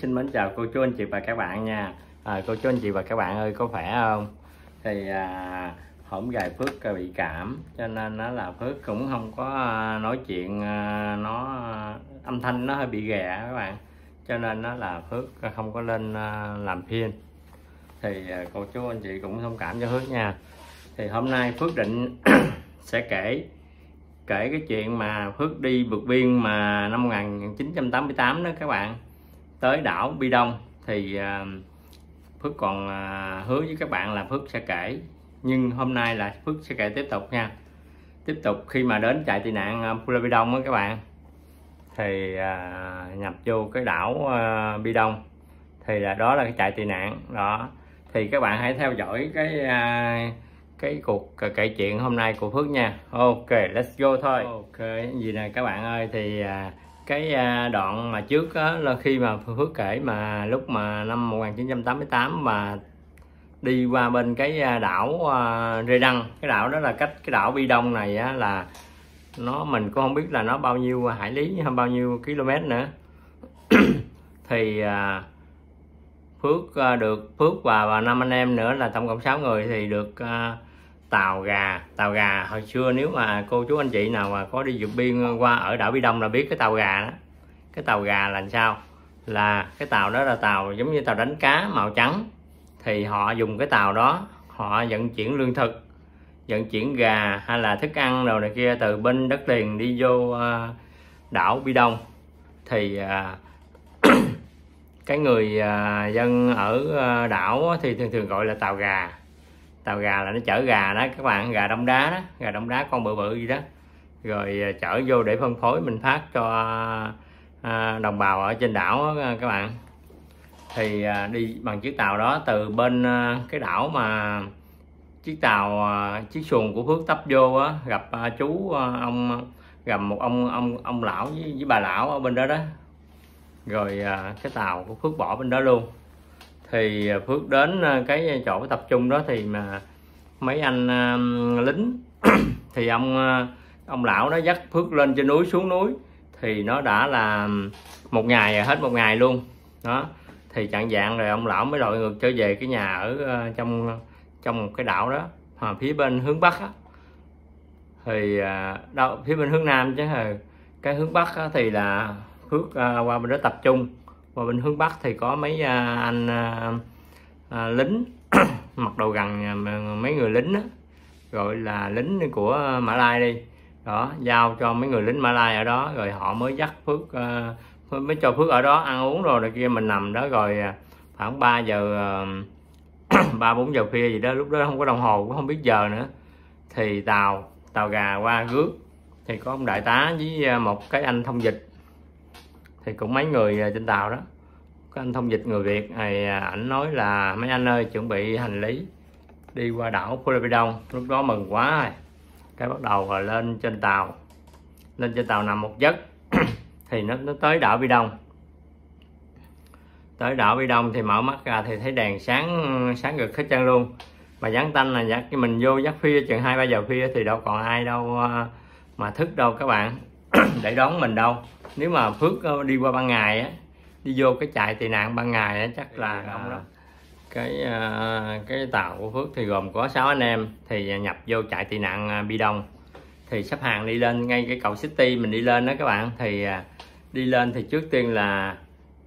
xin mến chào cô chú anh chị và các bạn nha. À, cô chú anh chị và các bạn ơi có khỏe không? Thì à, hổm gài Phước bị cảm cho nên nó là Phước cũng không có à, nói chuyện à, nó à, âm thanh nó hơi bị ghẻ các bạn. Cho nên nó là Phước không có lên làm phiên. Thì à, cô chú anh chị cũng thông cảm cho Phước nha. Thì hôm nay Phước định sẽ kể kể cái chuyện mà Phước đi vượt biên mà năm 1988 đó các bạn tới đảo Bi Đông thì à, Phước còn à, hứa với các bạn là Phước sẽ kể. Nhưng hôm nay là Phước sẽ kể tiếp tục nha. Tiếp tục khi mà đến trại tị nạn à, Pula Pulau Bi Đông đó các bạn. Thì nhập vô cái đảo Bi Đông. Thì là đó là cái trại tị nạn, đó. Thì các bạn hãy theo dõi cái cái cuộc kể chuyện hôm nay của Phước nha. Ok, let's go thôi. Ok gì nè các bạn ơi? Thì cái à, đoạn mà trước đó, là khi mà Phước kể mà lúc mà năm 1988 mà đi qua bên cái à, đảo à, Rê Đăng. Cái đảo đó là cách cái đảo Bi Đông này á, là nó mình cũng không biết là nó bao nhiêu hải lý hay bao nhiêu km nữa. Thì Phước được Phước và, và năm anh em nữa là tổng cộng 6 người thì được tàu gà. Tàu gà, hồi xưa nếu mà cô chú anh chị nào mà có đi vượt biên qua ở đảo Bi Đông là biết cái tàu gà đó. Cái tàu gà là sao? Là cái tàu đó là tàu giống như tàu đánh cá màu trắng. Thì họ dùng cái tàu đó, họ vận chuyển lương thực, vận chuyển gà hay là thức ăn đồ này kia từ bên đất liền đi vô ờ, đảo Bi Đông. Thì ờ, cái người ờ, dân ở đảo thì thường thường gọi là tàu gà tàu gà là nó chở gà đó các bạn gà đông đá đó gà đông đá con bự bự gì đó. Rồi à, chở vô để phân phối mình phát cho à, đồng bào ở trên đảo đó, các bạn. Thì à, đi bằng chiếc tàu đó từ bên cái đảo mà chiếc tàu chiếc xuồng của Phước tấp vô á, gặp chú ông gặp một ông ông ông lão với, với bà lão ở bên đó đó. Rồi cái tàu của Phước bỏ bên đó luôn thì à, Phước đến à, cái chỗ tập trung đó thì mà mấy anh à, lính thì ông ông lão nó dắt Phước lên trên núi xuống núi. Thì nó đã là một ngày hết một ngày luôn. Đó thì chặn dạng rồi ông lão mới lội ngược trở về cái nhà ở trong trong một cái đảo đó mà phía bên hướng bắc á. Thì đâu phía bên hướng nam chứ cái hướng bắc á, thì là Phước à, qua bên đó tập trung và bên hướng bắc thì có mấy à, anh à, à, lính. Mặc đồ gần à, mấy người lính đó gọi là lính của Mã Lai đi. Đó giao cho mấy người lính Mã Lai ở đó rồi họ mới dắt Phước à, mới cho Phước ở đó ăn uống rồi này kia. Mình nằm đó rồi à, khoảng 3 giờ ba bốn giờ khuya gì đó lúc đó không có đồng hồ cũng không biết giờ nữa. Thì tàu tàu gà qua rước. Thì có ông đại tá với một cái anh thông dịch thì cũng mấy người à, trên tàu đó. Có anh thông dịch người Việt này ảnh nói là, mấy anh ơi, chuẩn bị hành lý đi qua đảo Pulau Đông lúc đó mừng quá rồi. Cái bắt đầu là lên trên tàu. Lên trên tàu nằm một giấc. Thì nó nó tới đảo Bi Đông tới đảo Bi Đông thì mở mắt ra thì thấy đèn sáng sáng rực hết trơn luôn. Mà dán tanh là dắt mình vô giấc phi chừng hai ba giờ phi thì đâu còn ai đâu à, mà thức đâu các bạn. Để đón mình đâu nếu mà Phước ờ, đi qua ban ngày á đi vô cái trại tị nạn ban ngày á chắc là không đó cái à, cái tàu của Phước thì gồm có 6 anh em thì nhập vô trại tị nạn à, Bi Đông. Thì sắp hàng đi lên ngay cái cầu City mình đi lên đó các bạn. Thì đi lên thì trước tiên là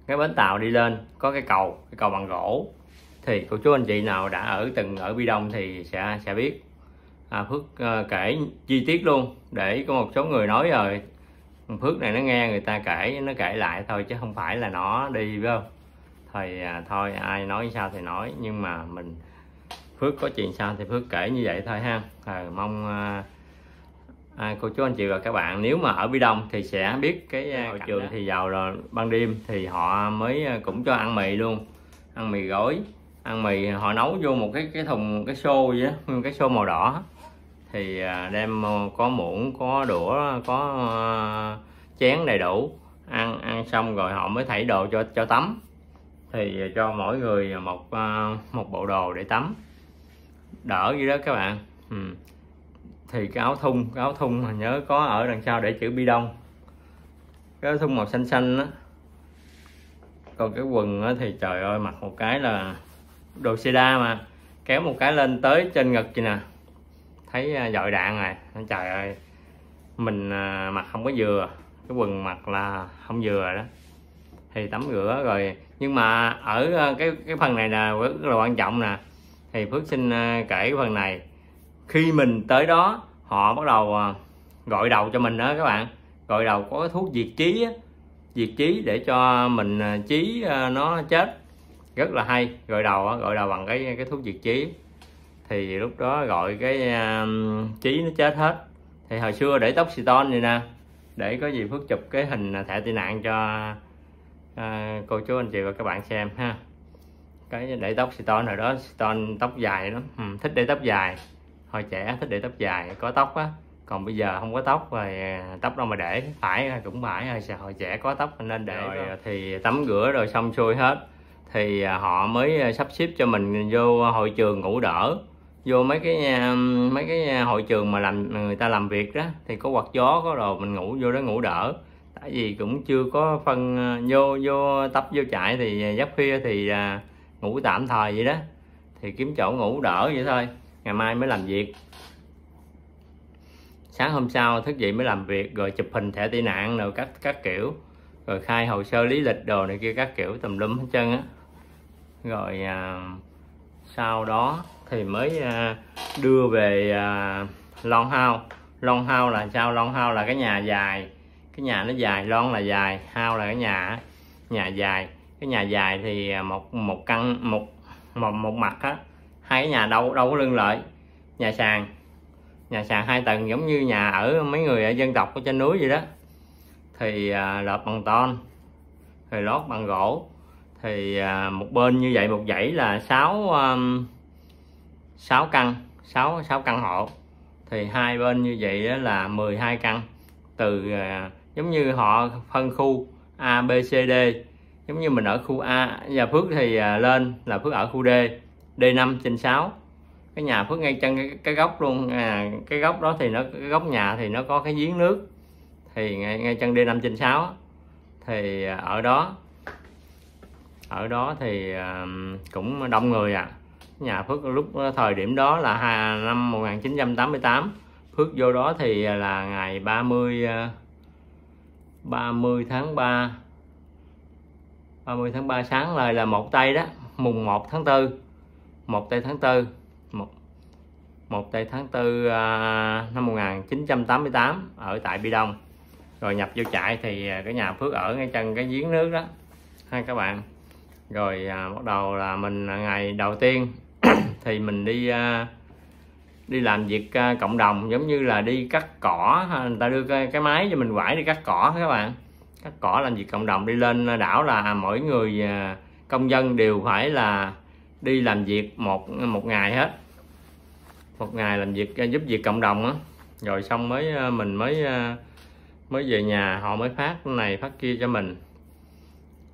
cái bến tàu đi lên có cái cầu cái cầu bằng gỗ. Thì cô chú anh chị nào đã ở từng ở Bi Đông thì sẽ sẽ biết. À, Phước kể chi tiết luôn để có một số người nói rồi Phước này nó nghe người ta kể nó kể lại thôi chứ không phải là nó đi phải không? Thôi à, thôi ai nói sao thì nói nhưng mà mình Phước có chuyện sao thì Phước kể như vậy thôi ha. À, mong à, à, cô chú anh chị và các bạn nếu mà ở Bi Đông thì sẽ biết cái à, hội trường thì vào rồi ban đêm thì họ mới à, cũng cho ăn mì luôn ăn mì gói ăn mì họ nấu vô một cái cái thùng cái xô vậy đó, cái xô màu đỏ thì à, đem ờ, có muỗng, có đũa, có ờ, chén đầy đủ, ăn ăn xong rồi họ mới thảy đồ cho cho tắm. Thì cho mỗi người một ờ, một bộ đồ để tắm. Đỡ gì đó các bạn. Ừ. thì cái áo thun, cái áo thun mà nhớ có ở đằng sau để chữ bi đông cái áo thun màu xanh xanh đó còn cái quần thì trời ơi, mặc một cái là đồ seda mà. Kéo một cái lên tới trên ngực vậy nè thấy à, dội đạn rồi. Trời ơi, mình à, mặc không có vừa cái quần mặc là không vừa đó. Thì tắm rửa rồi. Nhưng mà ở à, cái cái phần này là rất là quan trọng nè. Thì phước xin kể cái phần này. Khi mình tới đó, họ bắt đầu gọi đầu cho mình đó các bạn. Gọi đầu có cái thuốc diệt trí diệt trí để cho mình trí nó chết. Rất là hay. Gọi đầu gọi đầu bằng cái cái thuốc diệt trí thì lúc đó gọi cái um, trí nó chết hết. Thì hồi xưa để tóc xì ton vậy nè để có gì phước chụp cái hình thẻ tị nạn cho uh, cô chú anh chị và các bạn xem ha. Cái để tóc xì ton hồi đó xì ton tóc dài lắm. Ừ, thích để tóc dài. Hồi trẻ thích để tóc dài có tóc á. Còn bây giờ không có tóc rồi à, tóc đâu mà để. Phải cũng phải rồi hồi trẻ có tóc nên để rồi. thì tắm rửa rồi xong xuôi hết. Thì à, họ mới sắp xếp cho mình vô hội trường ngủ đỡ vô mấy cái mấy cái hội trường mà làm người ta làm việc đó thì có quạt gió có đồ mình ngủ vô đó ngủ đỡ. Tại vì cũng chưa có phân vô vô tập vô chạy thì giấc khuya thì à, ngủ tạm thời vậy đó. Thì kiếm chỗ ngủ đỡ vậy thôi ngày mai mới làm việc. Sáng hôm sau thức dậy mới làm việc rồi chụp hình thẻ tị nạn rồi các các kiểu. Rồi khai hồ sơ lý lịch đồ này kia các kiểu tùm lum hết trơn á. Rồi à, sau đó thì mới à, đưa về à, Long hao. Long hao là sao? Long hao là cái nhà dài. Cái nhà nó dài Long là dài hao là cái nhà nhà dài. Cái nhà dài thì à, một một căn một một một mặt á hai cái nhà đâu đâu có lưng lợi. Nhà sàn. Nhà sàn hai tầng giống như nhà ở mấy người ở dân tộc ở trên núi vậy đó. Thì à, lợp bằng ton thì lót bằng gỗ. Thì à, một bên như vậy một dãy là sáu um, 6 căn 6 6 căn hộ. Thì hai bên như vậy là 12 căn. Từ à, giống như họ phân khu A B C D. Giống như mình ở khu A và Phước thì à, lên là Phước ở khu D D5 trên 6 cái nhà Phước ngay chân cái, cái góc luôn à, cái góc đó thì nó cái góc nhà thì nó có cái giếng nước. Thì ngay, ngay chân D5 trên 6 thì à, ở đó ở đó thì cũng đông người à nhà Phước lúc ờ, thời điểm đó là năm 1988 Phước vô đó thì ờ, là ngày 30 30 ờ, tháng 3 30 tháng 3 sáng lại là một tây đó mùng 1 tháng 4 một tây tháng 4 một, một tây tháng 4 năm 1988 ở tại Bi Đông. Rồi nhập vô trại thì cái nhà Phước ở ngay chân cái giếng nước đó. Ha các bạn. Rồi à, bắt đầu là mình ngày đầu tiên thì mình đi à, đi làm việc à, cộng đồng giống như là đi cắt cỏ à, người ta đưa cái, cái máy cho mình quải đi cắt cỏ các bạn. Cắt cỏ làm việc cộng đồng đi lên đảo là mỗi người công dân đều phải là đi làm việc một một ngày hết. Một ngày làm việc giúp việc cộng đồng á. Rồi xong mới mình mới mới về nhà họ mới phát này phát kia cho mình.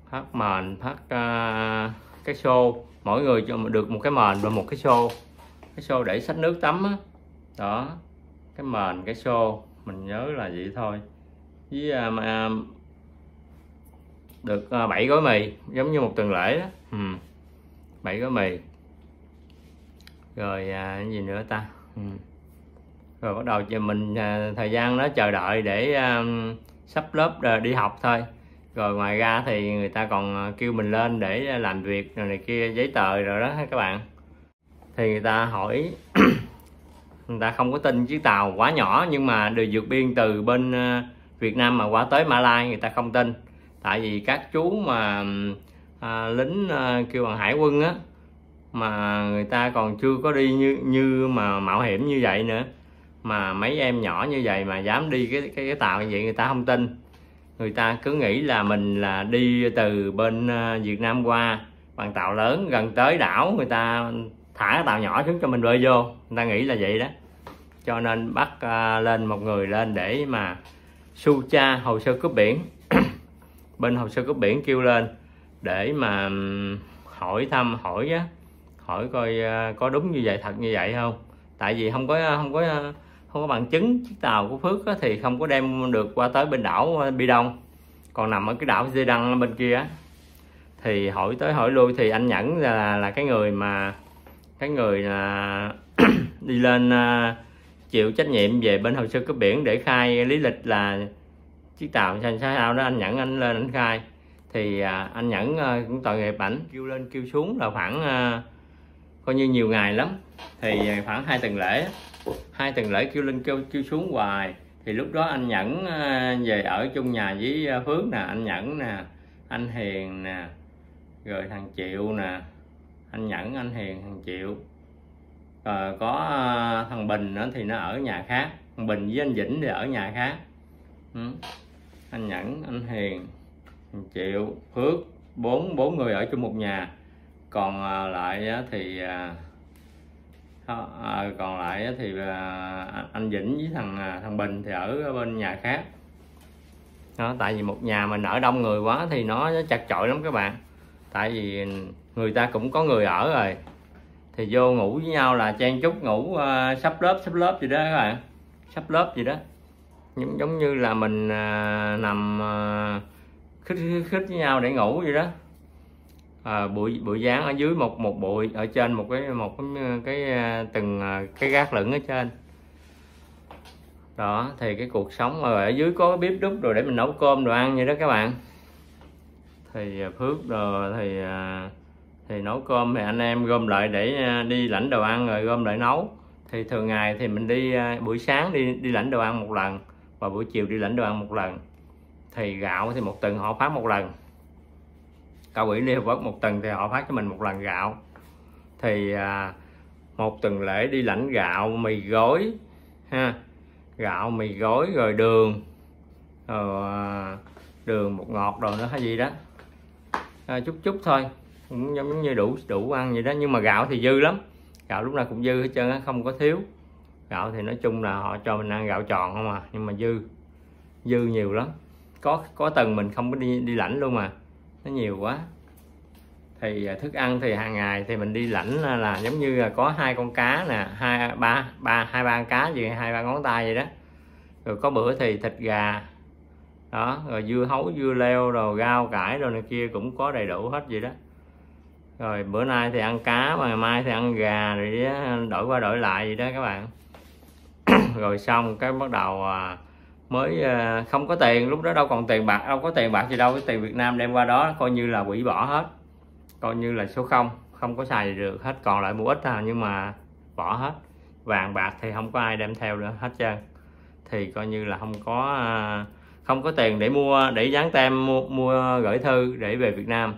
Phát mền phát uh, cái xô mỗi người cho được một cái mền và một cái xô. Cái xô để sách nước tắm á. Đó. Cái mền cái xô. Mình nhớ là vậy thôi. Với à, mà à, được à, 7 gói mì giống như một tuần lễ đó ừ. 7 gói mì. Rồi à, cái gì nữa ta? Ừ. rồi bắt đầu cho mình à, thời gian đó chờ đợi để à, sắp lớp à, đi học thôi rồi ngoài ra thì người ta còn ờ, kêu mình lên để làm việc rồi này kia giấy tờ rồi đó các bạn. Thì người ta hỏi người ta không có tin chiếc tàu quá nhỏ nhưng mà được vượt biên từ bên ờ, Việt Nam mà qua tới Mã Lai người ta không tin. Tại vì các chú mà à, lính à, kêu bằng hải quân á mà người ta còn chưa có đi như như mà mạo hiểm như vậy nữa. Mà mấy em nhỏ như vậy mà dám đi cái cái, cái tàu như vậy người ta không tin người ta cứ nghĩ là mình là đi từ bên ờ, Việt Nam qua, bằng tàu lớn gần tới đảo, người ta thả tàu nhỏ xuống cho mình bơi vô. Người ta nghĩ là vậy đó. Cho nên bắt ờ, lên một người lên để mà su cha hồ sơ cướp biển. Bên hồ sơ cướp biển kêu lên để mà hỏi thăm, hỏi á, hỏi coi ờ, có đúng như vậy, thật như vậy không? Tại vì không có không có không có bằng chứng chiếc tàu của Phước á, thì không có đem được qua tới bên đảo ờ, Bi Đông. Còn nằm ở cái đảo Dê Đăng bên kia thì hỏi tới hỏi lui thì anh nhẫn là là cái người mà cái người là đi lên ờ, chịu trách nhiệm về bên hồ sơ cấp biển để khai lý lịch là chiếc tàu sao sao đó. Anh nhẫn anh lên anh khai. Thì ờ, anh nhẫn cũng tội nghiệp ảnh kêu lên kêu xuống là khoảng coi như nhiều ngày lắm. Thì à, khoảng hai tuần lễ. Hai tuần lễ kêu lên kêu kêu xuống hoài. Thì lúc đó anh nhẫn à, về ở chung nhà với à, phước nè, anh nhẫn nè, anh hiền nè, rồi thằng triệu nè. Anh nhẫn, anh hiền, thằng triệu. Rồi có thằng bình nữa thì nó ở nhà khác. Thằng bình với anh vĩnh thì ở nhà khác. Ừ. anh nhẫn, anh hiền, thằng triệu, phước, bốn bốn người ở chung một nhà. À, à, à, còn lại thì còn lại thì anh Vĩnh với thằng thằng Bình thì ở bên nhà khác. Đó, tại vì một nhà mình ở đông người quá thì nó chặt chội lắm các bạn. Tại vì người ta cũng có người ở rồi. Thì vô ngủ với nhau là chen chúc ngủ uh, sắp lớp sắp lớp gì đó các bạn. Sắp lớp gì đó. Giống, giống như là mình uh, nằm uh, khích khích với nhau để ngủ vậy đó à, bụi bụi dán ở dưới một một bụi ở trên một cái một cái, cái à, từng à, cái gác lửng ở trên. Đó thì cái cuộc sống ở dưới có bếp đúc rồi để mình nấu cơm đồ ăn vậy đó các bạn. Thì à, phước đồ thì thì nấu cơm thì anh em gom lại để đi lãnh đồ ăn rồi gom lại nấu. Thì thường ngày thì mình đi buổi sáng đi đi lãnh đồ ăn một lần và buổi chiều đi lãnh đồ ăn một lần. Thì gạo thì một tuần họ phát một lần cao ủy liên hợp quốc một tuần thì họ phát cho mình một lần gạo. Thì à, một tuần lễ đi lãnh gạo mì gói ha gạo mì gói rồi đường rồi à, đường một ngọt rồi nữa hay gì đó. À, chút chút thôi cũng giống như đủ đủ ăn vậy đó. Nhưng mà gạo thì dư lắm. Gạo lúc nào cũng dư hết trơn á không có thiếu. Gạo thì nói chung là họ cho mình ăn gạo tròn không à nhưng mà dư dư nhiều lắm. Có có tầng mình không có đi đi lãnh luôn mà nó nhiều quá. Thì à, thức ăn thì hàng ngày thì mình đi lãnh là, là giống như là có hai con cá nè hai à, ba ba hai ba cá gì hai ba ngón tay vậy đó. Rồi có bữa thì thịt gà đó rồi dưa hấu dưa leo rồi rau cải rồi này kia cũng có đầy đủ hết vậy đó. Rồi bữa nay thì ăn cá mà ngày mai thì ăn gà rồi đổi qua đổi lại vậy đó các bạn. Rồi xong cái bắt đầu à, mới à, không có tiền lúc đó đâu còn tiền bạc đâu có tiền bạc gì đâu cái tiền Việt Nam đem qua đó coi như là quỷ bỏ hết coi như là số không không có xài được hết còn lại một ít à nhưng mà bỏ hết. Vàng bạc thì không có ai đem theo nữa hết trơn. Thì coi như là không có à, không có tiền để mua để dán tem mua, mua gửi thư để về Việt Nam.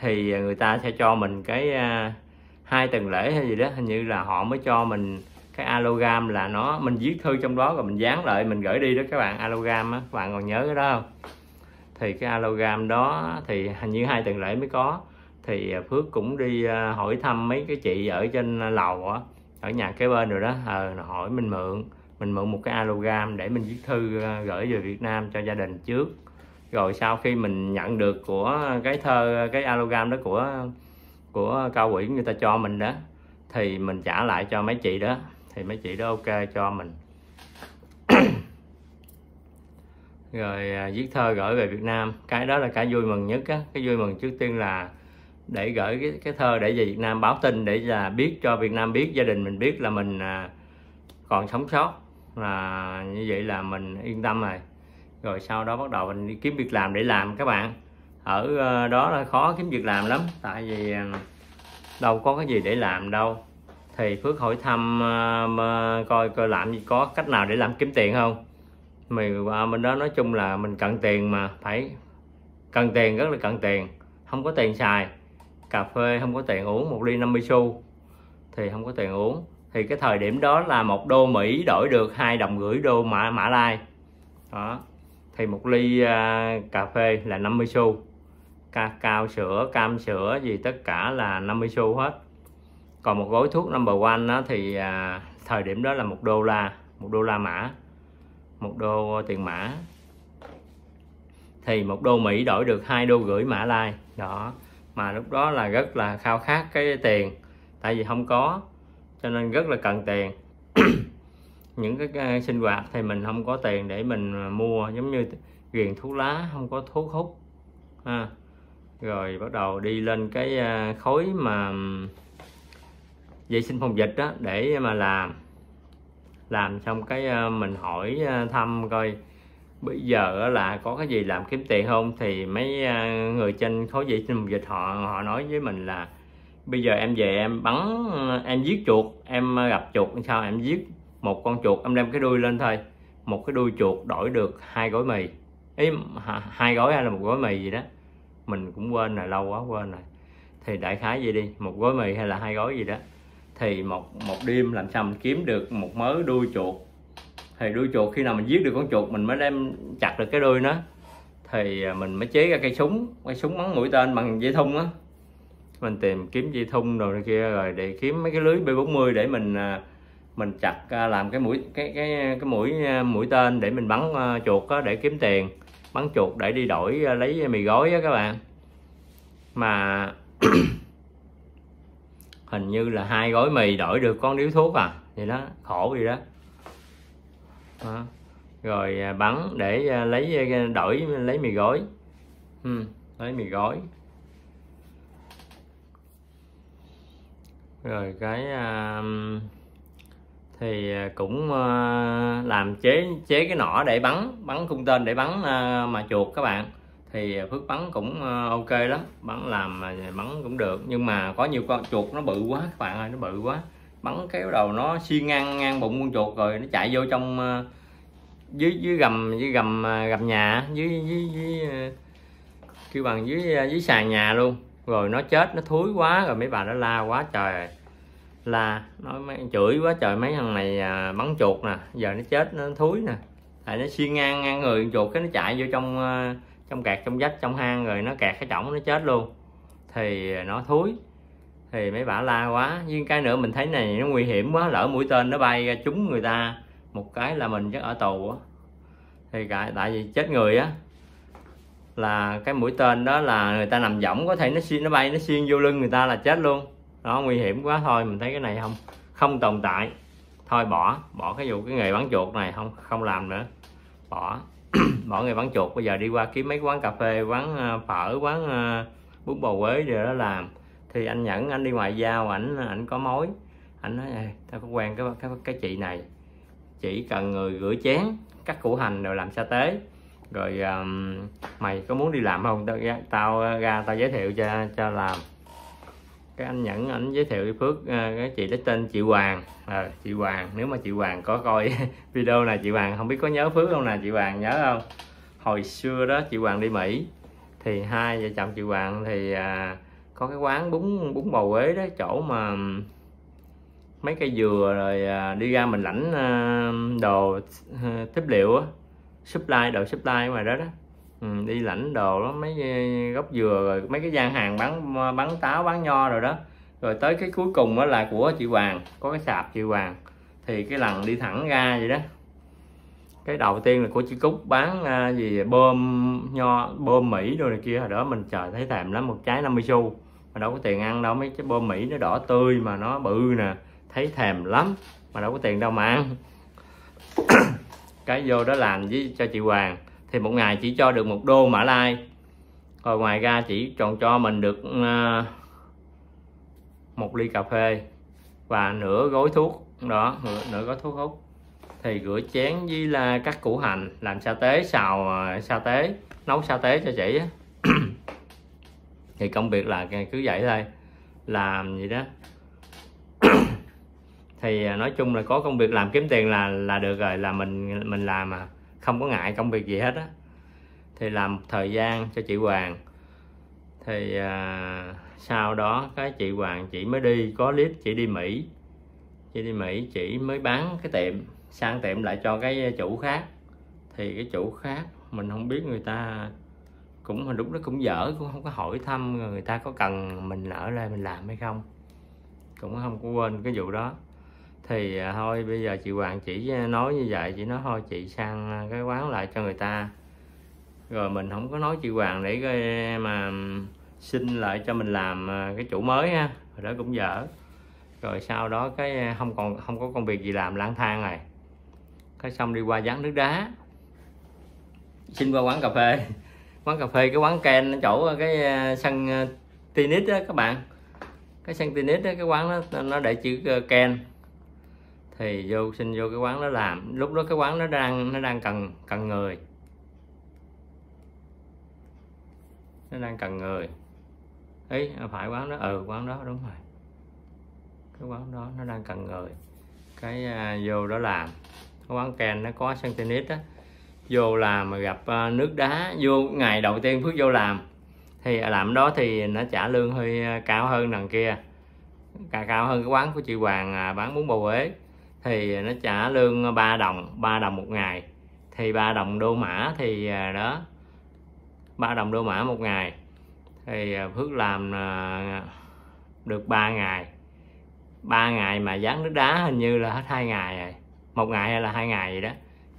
Thì người ta sẽ cho mình cái à, hai tuần lễ hay gì đó hình như là họ mới cho mình cái alogam là nó, mình viết thư trong đó rồi mình dán lại, mình gửi đi đó các bạn, alogam á, các bạn còn nhớ cái đó không? Thì cái alogam đó thì hình như hai tuần lễ mới có. Thì à, Phước cũng đi à, hỏi thăm mấy cái chị ở trên lầu á, ở nhà kế bên rồi đó ờ hỏi mình mượn mình mượn một cái alogam để mình viết thư gửi về Việt Nam cho gia đình trước. Rồi sau khi mình nhận được của cái thơ, cái alogam đó của của cao quỹ người ta cho mình đó, thì mình trả lại cho mấy chị đó thì mấy chị đó ok cho mình. Rồi à, viết thơ gửi về Việt Nam. Cái đó là cái vui mừng nhất á. Cái vui mừng trước tiên là để gửi cái, cái thơ để về Việt Nam báo tin để là biết cho Việt Nam biết gia đình mình biết là mình à, còn sống sót. Là như vậy là mình yên tâm rồi. Rồi sau đó bắt đầu mình đi kiếm việc làm để làm các bạn. Ở ờ, đó là khó kiếm việc làm lắm. Tại vì à, đâu có cái gì để làm đâu thì Phước hỏi thăm uh, coi coi làm gì có cách nào để làm kiếm tiền không? Mình qua à, bên đó nói chung là mình cần tiền mà phải cần tiền rất là cần tiền. Không có tiền xài cà phê không có tiền uống một ly 50 xu thì không có tiền uống. Thì cái thời điểm đó là một đô Mỹ đổi được hai đồng rưỡi đô Mã Mã Lai. Đó. Thì một ly uh, cà phê là 50 xu. Ca cao sữa cam sữa gì tất cả là 50 xu hết còn một gói thuốc number one đó thì à, thời điểm đó là một đô la một đô la mã một đô tiền mã. Thì một đô Mỹ đổi được hai đô gửi mã lai. Đó mà lúc đó là rất là khao khát cái tiền tại vì không có cho nên rất là cần tiền. Những cái, cái sinh hoạt thì mình không có tiền để mình mua giống như ghiền thuốc lá không có thuốc hút ha. Rồi bắt đầu đi lên cái à, khối mà vệ sinh phòng dịch đó, để mà làm. Làm xong cái ờ, mình hỏi ờ, thăm coi bây giờ là có cái gì làm kiếm tiền không? Thì mấy ờ, người trên khối vệ sinh phòng dịch họ họ nói với mình là bây giờ em về em bắn em giết chuột, em gặp chuột sao em giết một con chuột, em đem cái đuôi lên thôi. Một cái đuôi chuột đổi được hai gói mì. Ý hai gói hay là một gói mì gì đó. Mình cũng quên rồi, lâu quá quên rồi. Thì đại khái vậy đi, một gói mì hay là hai gói gì đó thì một một đêm làm sao mình kiếm được một mớ đuôi chuột. Thì đuôi chuột khi nào mình giết được con chuột mình mới đem chặt được cái đuôi nó. Thì à, mình mới chế ra cây súng cây súng bắn mũi tên bằng dây thun á. Mình tìm kiếm dây thun rồi kia rồi để kiếm mấy cái lưới B40 để mình à, mình chặt à, làm cái mũi, cái cái cái mũi mũi tên để mình bắn chuột á, để kiếm tiền. Bắn chuột để đi đổi lấy mì gói á các bạn. Mà hình như là hai gói mì đổi được con điếu thuốc à? Vậy đó khổ gì đó, đó. rồi à, bắn để à, lấy à, đổi lấy mì gói. Ừ, lấy mì gói. Rồi cái thì cũng làm chế chế cái nỏ để bắn bắn cung tên để bắn mà chuột các bạn thì à, phước bắn cũng ờ, ok lắm bắn làm à, bắn cũng được. Nhưng mà có nhiều con chuột nó bự quá các bạn ơi nó bự quá. Bắn kéo đầu nó xuyên ngang ngang bụng con chuột rồi nó chạy vô trong ờ, dưới dưới gầm dưới gầm à, gầm nhà dưới dưới, dưới ờ, kêu bằng dưới dưới sàn nhà luôn. Rồi nó chết nó thúi quá rồi mấy bà nó la quá trời la. Nói mấy chửi quá trời mấy thằng này bắn chuột nè. Giờ nó chết nó thúi nè. Tại nó xuyên ngang ngang người chuột cái nó chạy vô trong trong kẹt trong vách, trong hang rồi nó kẹt cái chổng nó chết luôn. Thì nó thúi. Thì mấy bà la quá. Nhưng cái nữa mình thấy này, nó nguy hiểm quá, lỡ mũi tên nó bay ra trúng người ta. Một cái là mình chắc ở tù á. Thì tại tại vì chết người á. Là cái mũi tên đó là người ta nằm võng, có thể nó xuyên nó bay, nó xuyên vô lưng người ta là chết luôn. Đó, nguy hiểm quá. Thôi, mình thấy cái này không không tồn tại. Thôi, bỏ bỏ cái vụ cái nghề bắn chuột này, không không làm nữa. Bỏ. bỏ người bán chuột. Bây giờ đi qua kiếm mấy quán cà phê quán à, phở quán à, bún bò quế rồi đó làm. Thì anh nhẫn anh đi ngoài giao ảnh ảnh có mối. Anh nói tao có quen cái cái cái chị này. Chỉ cần người rửa chén cắt củ hành rồi làm sa tế. Rồi um, mày có muốn đi làm không? Tao tao ra tao giới thiệu cho cho làm cái anh nhẫn ảnh giới thiệu với phước ờ, cái chị đó tên chị hoàng. À, chị hoàng nếu mà chị hoàng có coi video này chị hoàng không biết có nhớ phước không nè chị hoàng nhớ không? Hồi xưa đó chị hoàng đi mỹ. Thì hai vợ chồng chị hoàng thì à, có cái quán bún bún bầu quế đó chỗ mà mấy cây dừa rồi à, đi ra mình lãnh à, đồ à, tiếp liệu á. Supply đồ supply ngoài đó đó ừ, đi lãnh đồ đó mấy gốc dừa rồi mấy cái gian hàng bán bán táo bán nho rồi đó. Rồi tới cái cuối cùng đó là của chị Hoàng có cái sạp chị Hoàng. Thì cái lần đi thẳng ra vậy đó. Cái đầu tiên là của chị Cúc bán uh, gì bơm nho bơm Mỹ rồi này kia hồi đó mình trời thấy thèm lắm một trái 50 xu. Mà đâu có tiền ăn đâu mấy cái bơm Mỹ nó đỏ tươi mà nó bự nè thấy thèm lắm mà đâu có tiền đâu mà ăn. Cái vô đó làm với cho chị Hoàng thì một ngày chỉ cho được một đô mã lai. Rồi ngoài ra chỉ còn cho mình được ờ, một ly cà phê và nửa gói thuốc. Đó nửa, nửa gói thuốc hút. Thì rửa chén với là cắt củ hành làm sa tế xào ờ, sa tế nấu sa tế cho chị á. Thì công việc là cứ vậy thôi làm gì đó. Thì ờ, nói chung là có công việc làm kiếm tiền là là được rồi là mình mình làm mà không có ngại công việc gì hết á. Thì làm thời gian cho chị Hoàng. Thì à, sau đó cái chị Hoàng chị mới đi có clip chị đi Mỹ. Chị đi Mỹ chị mới bán cái tiệm sang tiệm lại cho cái chủ khác. Thì cái chủ khác mình không biết người ta cũng lúc đó cũng dở cũng không có hỏi thăm người ta có cần mình ở đây mình làm hay không. Cũng không có quên cái vụ đó thì à, thôi, bây giờ chị Hoàng chỉ à, nói như vậy chị nói thôi, chị sang à, cái quán lại cho người ta. Rồi mình không có nói chị Hoàng để mà xin lại cho mình làm cái chủ mới ha rồi đó cũng dở. Rồi sau đó cái không còn, không có công việc gì làm, lang thang này cái xong đi qua dán nước đá. Xin qua quán cà phê. Quán cà phê, cái quán ken chỗ cái sân tennis đó các bạn. Cái sân tennis đó cái quán đó, nó để chữ ken thì vô xin vô cái quán đó làm. Lúc đó cái quán nó đang nó đang cần cần người. Nó đang cần người. Ấy phải quán đó. Ừ quán đó đúng rồi. Cái quán đó nó đang cần người. Cái uh, vô đó làm. Cái quán kèn nó có sân tennis á. Vô làm mà gặp uh, nước đá. Vô ngày đầu tiên phước vô làm. Thì làm đó thì nó trả lương hơi à, cao hơn đằng kia. Cao hơn cái quán của chị Hoàng à, bán bún bò Huế thì nó trả lương 3 đồng 3 đồng một ngày. Thì 3 đồng đô mã thì à, đó 3 đồng đô mã một ngày. Thì à, Phước làm à, được 3 ngày. 3 ngày mà dán nước đá hình như là hết hai ngày rồi. Một ngày hay là hai ngày gì đó.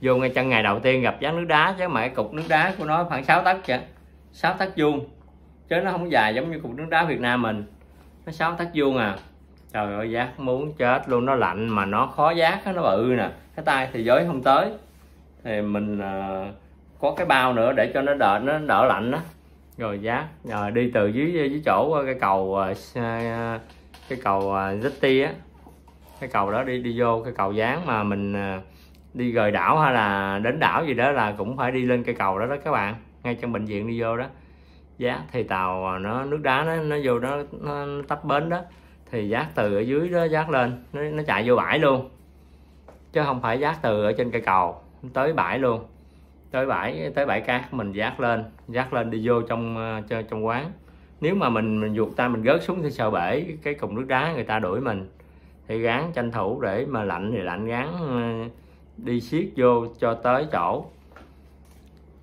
Vô ngay chân ngày đầu tiên gặp dán nước đá chứ mà cái cục nước đá của nó khoảng 6 tấc chứ 6 tấc vuông. Chứ nó không dài giống như cục nước đá Việt Nam mình. Nó 6 tấc vuông à trời ơi giác muốn chết luôn nó lạnh mà nó khó giác nó bự nè. Cái tay thì giới không tới. Thì mình uh, có cái bao nữa để cho nó đỡ nó đỡ lạnh đó rồi giá rồi ờ, đi từ dưới dưới chỗ ờ, cái cầu cái cầu Zetti á. Cái cầu đó đi đi vô cái cầu dáng mà mình đi rời đảo hay là đến đảo gì đó là cũng phải đi lên cây cầu đó đó các bạn. Ngay trong bệnh viện đi vô đó. Giá thì tàu nó nước đá nó nó vô đó nó, nó tấp bến đó thì giác từ ở dưới đó giác lên nó, nó chạy vô bãi luôn. Chứ không phải giác từ ở trên cây cầu tới bãi luôn. Tới bãi tới bãi cát mình giác lên giác lên đi vô trong ờ, trong quán. Nếu mà mình mình ruột tay mình gớt xuống thì sợ bể cái cục nước đá người ta đuổi mình. Thì gán tranh thủ để mà lạnh thì lạnh gán ờ, đi siết vô cho tới chỗ.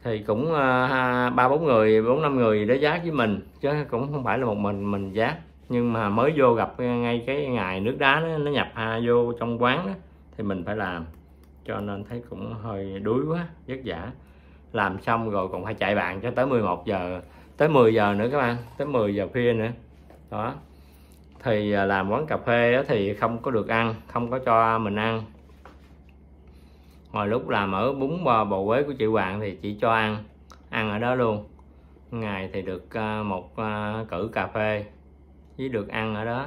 Thì cũng ờ, ba bốn người bốn năm người để giác với mình chứ cũng không phải là một mình mình giác nhưng mà mới vô gặp ờ, ngay cái ngày nước đá nó, nó nhập ha vô trong quán đó, thì mình phải làm. Cho nên thấy cũng hơi đuối quá vất vả. Làm xong rồi còn phải chạy bạn cho tới 11 giờ tới 10 giờ nữa các bạn tới 10 giờ khuya nữa. Đó. Thì ờ, làm quán cà phê thì không có được ăn không có cho mình ăn. Hồi lúc làm ở bún bò bò quế của chị Hoàng thì chị cho ăn ăn ở đó luôn. Ngày thì được ờ, một cử cà phê với được ăn ở đó.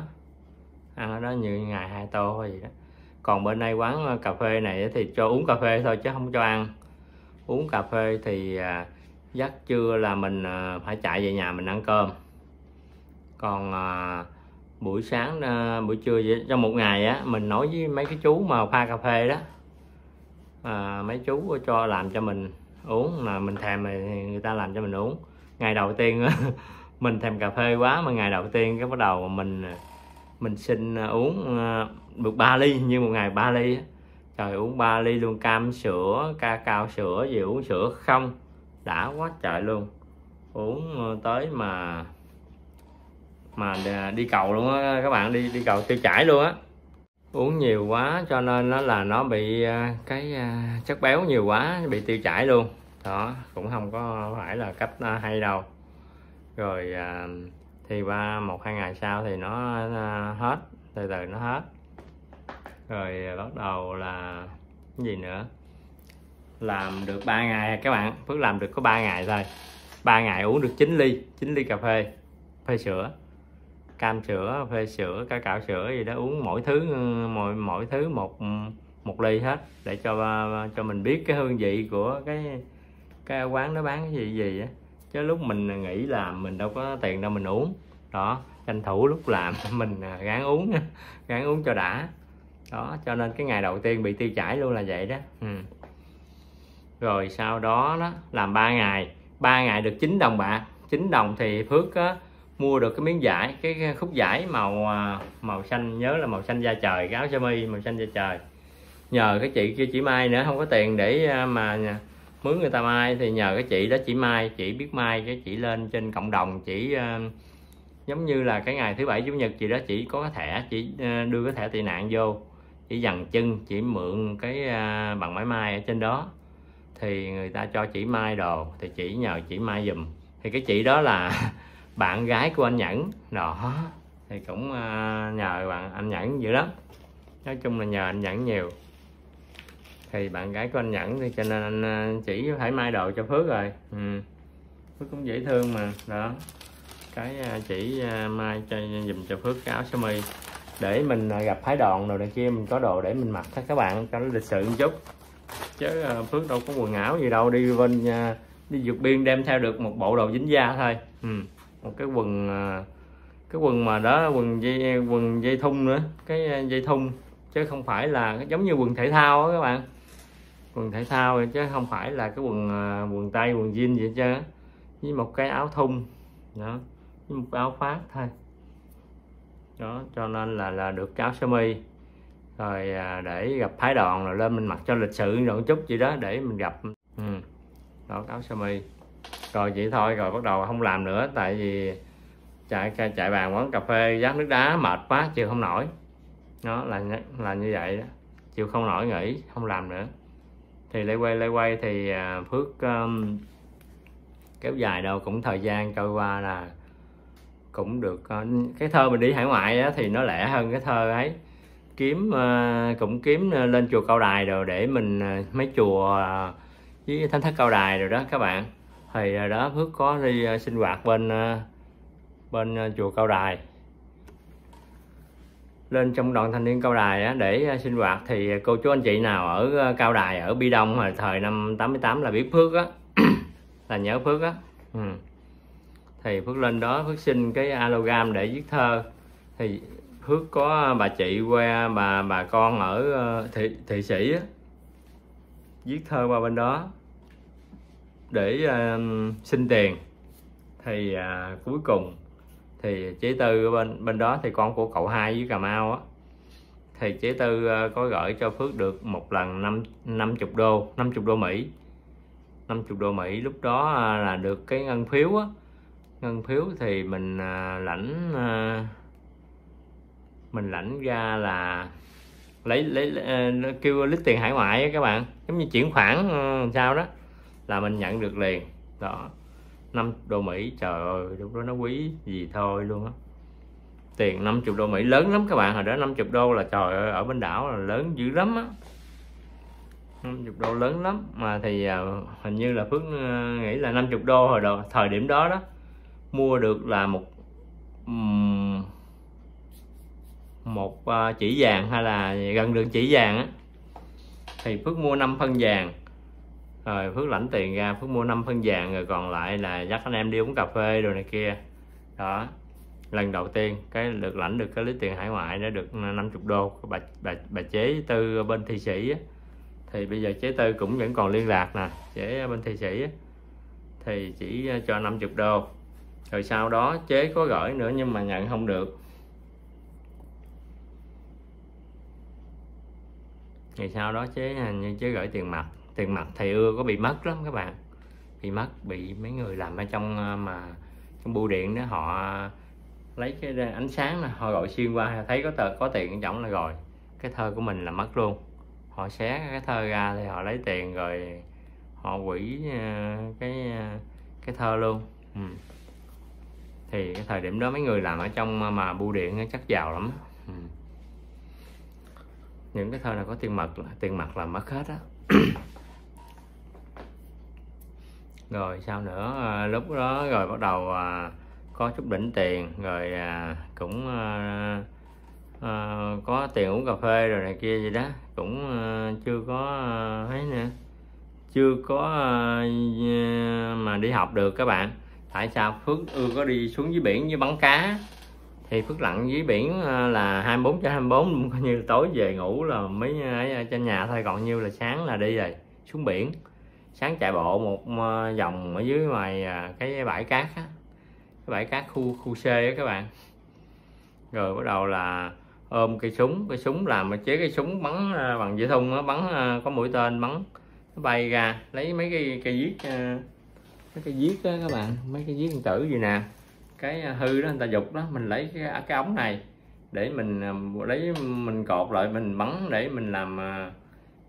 Ăn ở đó như ngày hai tô hay gì đó. Còn bên đây quán ờ, cà phê này thì cho uống cà phê thôi chứ không cho ăn. Uống cà phê thì à, dắt trưa là mình ờ, phải chạy về nhà mình ăn cơm. Còn ờ, buổi sáng buổi trưa vậy trong một ngày á mình nói với mấy cái chú mà pha cà phê đó. À, mấy chú cho làm cho mình uống mà mình thèm thì người ta làm cho mình uống. Ngày đầu tiên á mình thèm cà phê quá mà ngày đầu tiên cái bắt đầu mình mình xin à, uống à, được 3 ly, như một ngày 3 ly trời, uống 3 ly luôn, cam sữa, ca cao sữa, gì uống sữa không, đã quá trời luôn. Uống ờ, tới mà mà à, đi cầu luôn á, các bạn đi đi cầu tiêu chảy luôn á. Uống nhiều quá cho nên nó là nó bị cái chất béo nhiều quá, bị tiêu chảy luôn. Đó, cũng không có phải là cách hay đâu rồi à, thì qua một hai ngày sau thì nó à, hết từ từ nó hết. Rồi à, bắt đầu là cái gì nữa? Làm được 3 ngày các bạn. Phước làm được có 3 ngày thôi. 3 ngày uống được 9 ly 9 ly cà phê phê sữa. Cam sữa phê sữa cá cạo sữa gì đó uống mỗi thứ mỗi mỗi thứ một một ly hết. Để cho à, cho mình biết cái hương vị của cái cái quán nó bán cái gì gì á chứ lúc mình nghĩ làm mình đâu có tiền đâu mình uống. Đó tranh thủ lúc làm mình à, gán uống gán uống cho đã. Đó cho nên cái ngày đầu tiên bị tiêu chảy luôn là vậy đó. Ừ. rồi sau đó đó làm 3 ngày. 3 ngày được 9 đồng bạc. 9 đồng thì Phước á, mua được cái miếng vải cái khúc vải màu à, màu xanh nhớ là màu xanh da trời cái áo sơ mi màu xanh da trời. Nhờ cái chị kia chị mai nữa không có tiền để à, mà mướn người ta mai thì nhờ cái chị đó chị mai chị biết mai cái chị lên trên cộng đồng chỉ uh, ờ, giống như là cái ngày thứ bảy chủ nhật chị đó chỉ có cái thẻ chỉ uh, ờ, đưa cái thẻ tị nạn vô chỉ dằn chân chỉ mượn cái uh, bằng máy mai ở trên đó. Thì người ta cho chị mai đồ thì chỉ nhờ chị mai dùm thì cái chị đó là bạn gái của anh nhẫn. Đó thì cũng uh, nhờ bạn anh nhẫn dữ lắm. Nói chung là nhờ anh nhẫn nhiều thì bạn gái của anh nhẫn đi, cho nên anh à, chỉ phải may đồ cho phước rồi. Ừ. phước cũng dễ thương mà, đó. Cái à, chỉ à, mai cho dùm cho phước cái áo sơ mi. Để mình gặp phái đoàn rồi này kia, mình có đồ để mình mặc các bạn, cho nó lịch sự một chút. Chứ phước đâu có quần áo gì đâu, đi bên đi vượt biên đem theo được một bộ đồ dính da thôi. Ừ. một cái quần cái quần mà đó, quần dây quần dây thun nữa, cái dây thun. Chứ không phải là, giống như quần thể thao á các bạn quần thể thao vậy chứ không phải là cái quần à, quần tây quần jean vậy chứ với một cái áo thun đó với một cái áo phát thôi. Đó cho nên là là được cái áo sơ mi. Rồi à, để gặp phái đoàn rồi lên mình mặc cho lịch sự rồi một chút gì đó để mình gặp. Ừ. đó áo sơ mi. Rồi vậy thôi rồi bắt đầu không làm nữa tại vì chạy chạy bàn quán cà phê dắt nước đá mệt quá chịu không nổi. Nó là là như vậy đó. Chịu không nổi nghỉ không làm nữa thì lay quay lay quay thì à, phước um, kéo dài đâu cũng thời gian trôi qua là cũng được uh, cái thơ mình đi hải ngoại á, thì nó lẻ hơn cái thơ ấy. Kiếm uh, cũng kiếm ờ, lên chùa cao đài rồi để mình uh, mấy chùa uh, với thánh thất cao đài rồi đó các bạn. Thì uh, đó phước có đi uh, sinh hoạt bên uh, bên uh, chùa cao đài lên trong đoàn thanh niên cao đài á, để ờ, sinh hoạt. Thì ờ, cô chú anh chị nào ở ờ, cao đài ở bi đông hồi thời năm 88 là biết phước á là nhớ phước á. Ừ. thì phước lên đó phước xin cái alogam để viết thơ. Thì phước có bà chị qua bà bà con ở thị thị sĩ á, viết thơ qua bên đó để uh, xin tiền. Thì uh, cuối cùng thì chế tư bên bên đó thì con của cậu hai với cà mau á. Thì chế tư ờ, có gửi cho phước được một lần năm năm chục đô 50 đô mỹ. 50 đô Mỹ, lúc đó ờ, là được cái ngân phiếu á. Ngân phiếu thì mình ờ, lãnh mình lãnh ra là lấy lấy kêu lít tiền hải ngoại á các bạn. Giống như chuyển khoản sao đó, là mình nhận được liền. Đó. 5 đô Mỹ. Trời ơi lúc đó nó quý gì thôi luôn á. Tiền 50 đô Mỹ lớn lắm các bạn. Hồi đó 50 đô là trời ơi ở bên đảo là lớn dữ lắm á. 50 đô lớn lắm. Mà thì uh, hình như là Phước à, nghĩ là 50 đô hồi đó, thời điểm đó đó mua được là một một à, chỉ vàng hay là gần được chỉ vàng á. Thì Phước mua 5 phân vàng rồi, Phước lãnh tiền ra, Phước mua 5 phân vàng, rồi còn lại là dắt anh em đi uống cà phê rồi này kia. Đó, lần đầu tiên, cái được lãnh được cái lấy tiền hải ngoại đã được 50 đô. Bà bà bà chế tư bên thị sĩ á. Thì bây giờ chế tư cũng vẫn còn liên lạc nè, chế bên thị sĩ thì chỉ cho 50 đô. Rồi sau đó chế có gửi nữa nhưng mà nhận không được. Ngày sau đó chế như chế gửi tiền mặt tiền mặt thì ưa có bị mất lắm các bạn. Bị mất, bị mấy người làm ở trong ờ, mà trong bưu điện đó họ lấy cái ánh sáng là họ gọi xuyên qua, thấy có tờ, có tiền trọng là rồi, cái thơ của mình là mất luôn. Họ xé cái thơ ra thì họ lấy tiền rồi họ quỷ ờ, cái ờ, cái thơ luôn. Ừ. thì cái thời điểm đó mấy người làm ở trong mà bưu điện chắc giàu lắm ừ. những cái thơ nào có tiền mặt tiền mặt là mất hết á. rồi sao nữa? À, lúc đó rồi bắt đầu à, có chút đỉnh tiền rồi à, cũng à, à, có tiền uống cà phê rồi này kia gì đó. Cũng à, chưa có à, thấy nữa chưa có à, mà đi học được các bạn. Tại sao Phước ưa có đi xuống dưới biển với bắn cá? Thì Phước lặn dưới biển là 24 cho 24 coi như tối về ngủ là mấy ở trên nhà thôi còn nhiêu là sáng là đi rồi xuống biển sáng chạy bộ một ờ, vòng ở dưới ngoài à, cái bãi cát á. Cái bãi cát khu khu C á các bạn. Rồi bắt đầu là ôm cây súng cây súng làm chế cái súng bắn à, bằng dây thun nó bắn à, có mũi tên bắn nó bay ra lấy mấy cái cây viết mấy cây viết đó các bạn mấy cái giết tử gì nè. Cái hư đó người ta dục đó mình lấy cái, cái ống này để mình lấy mình cột lại mình bắn để mình làm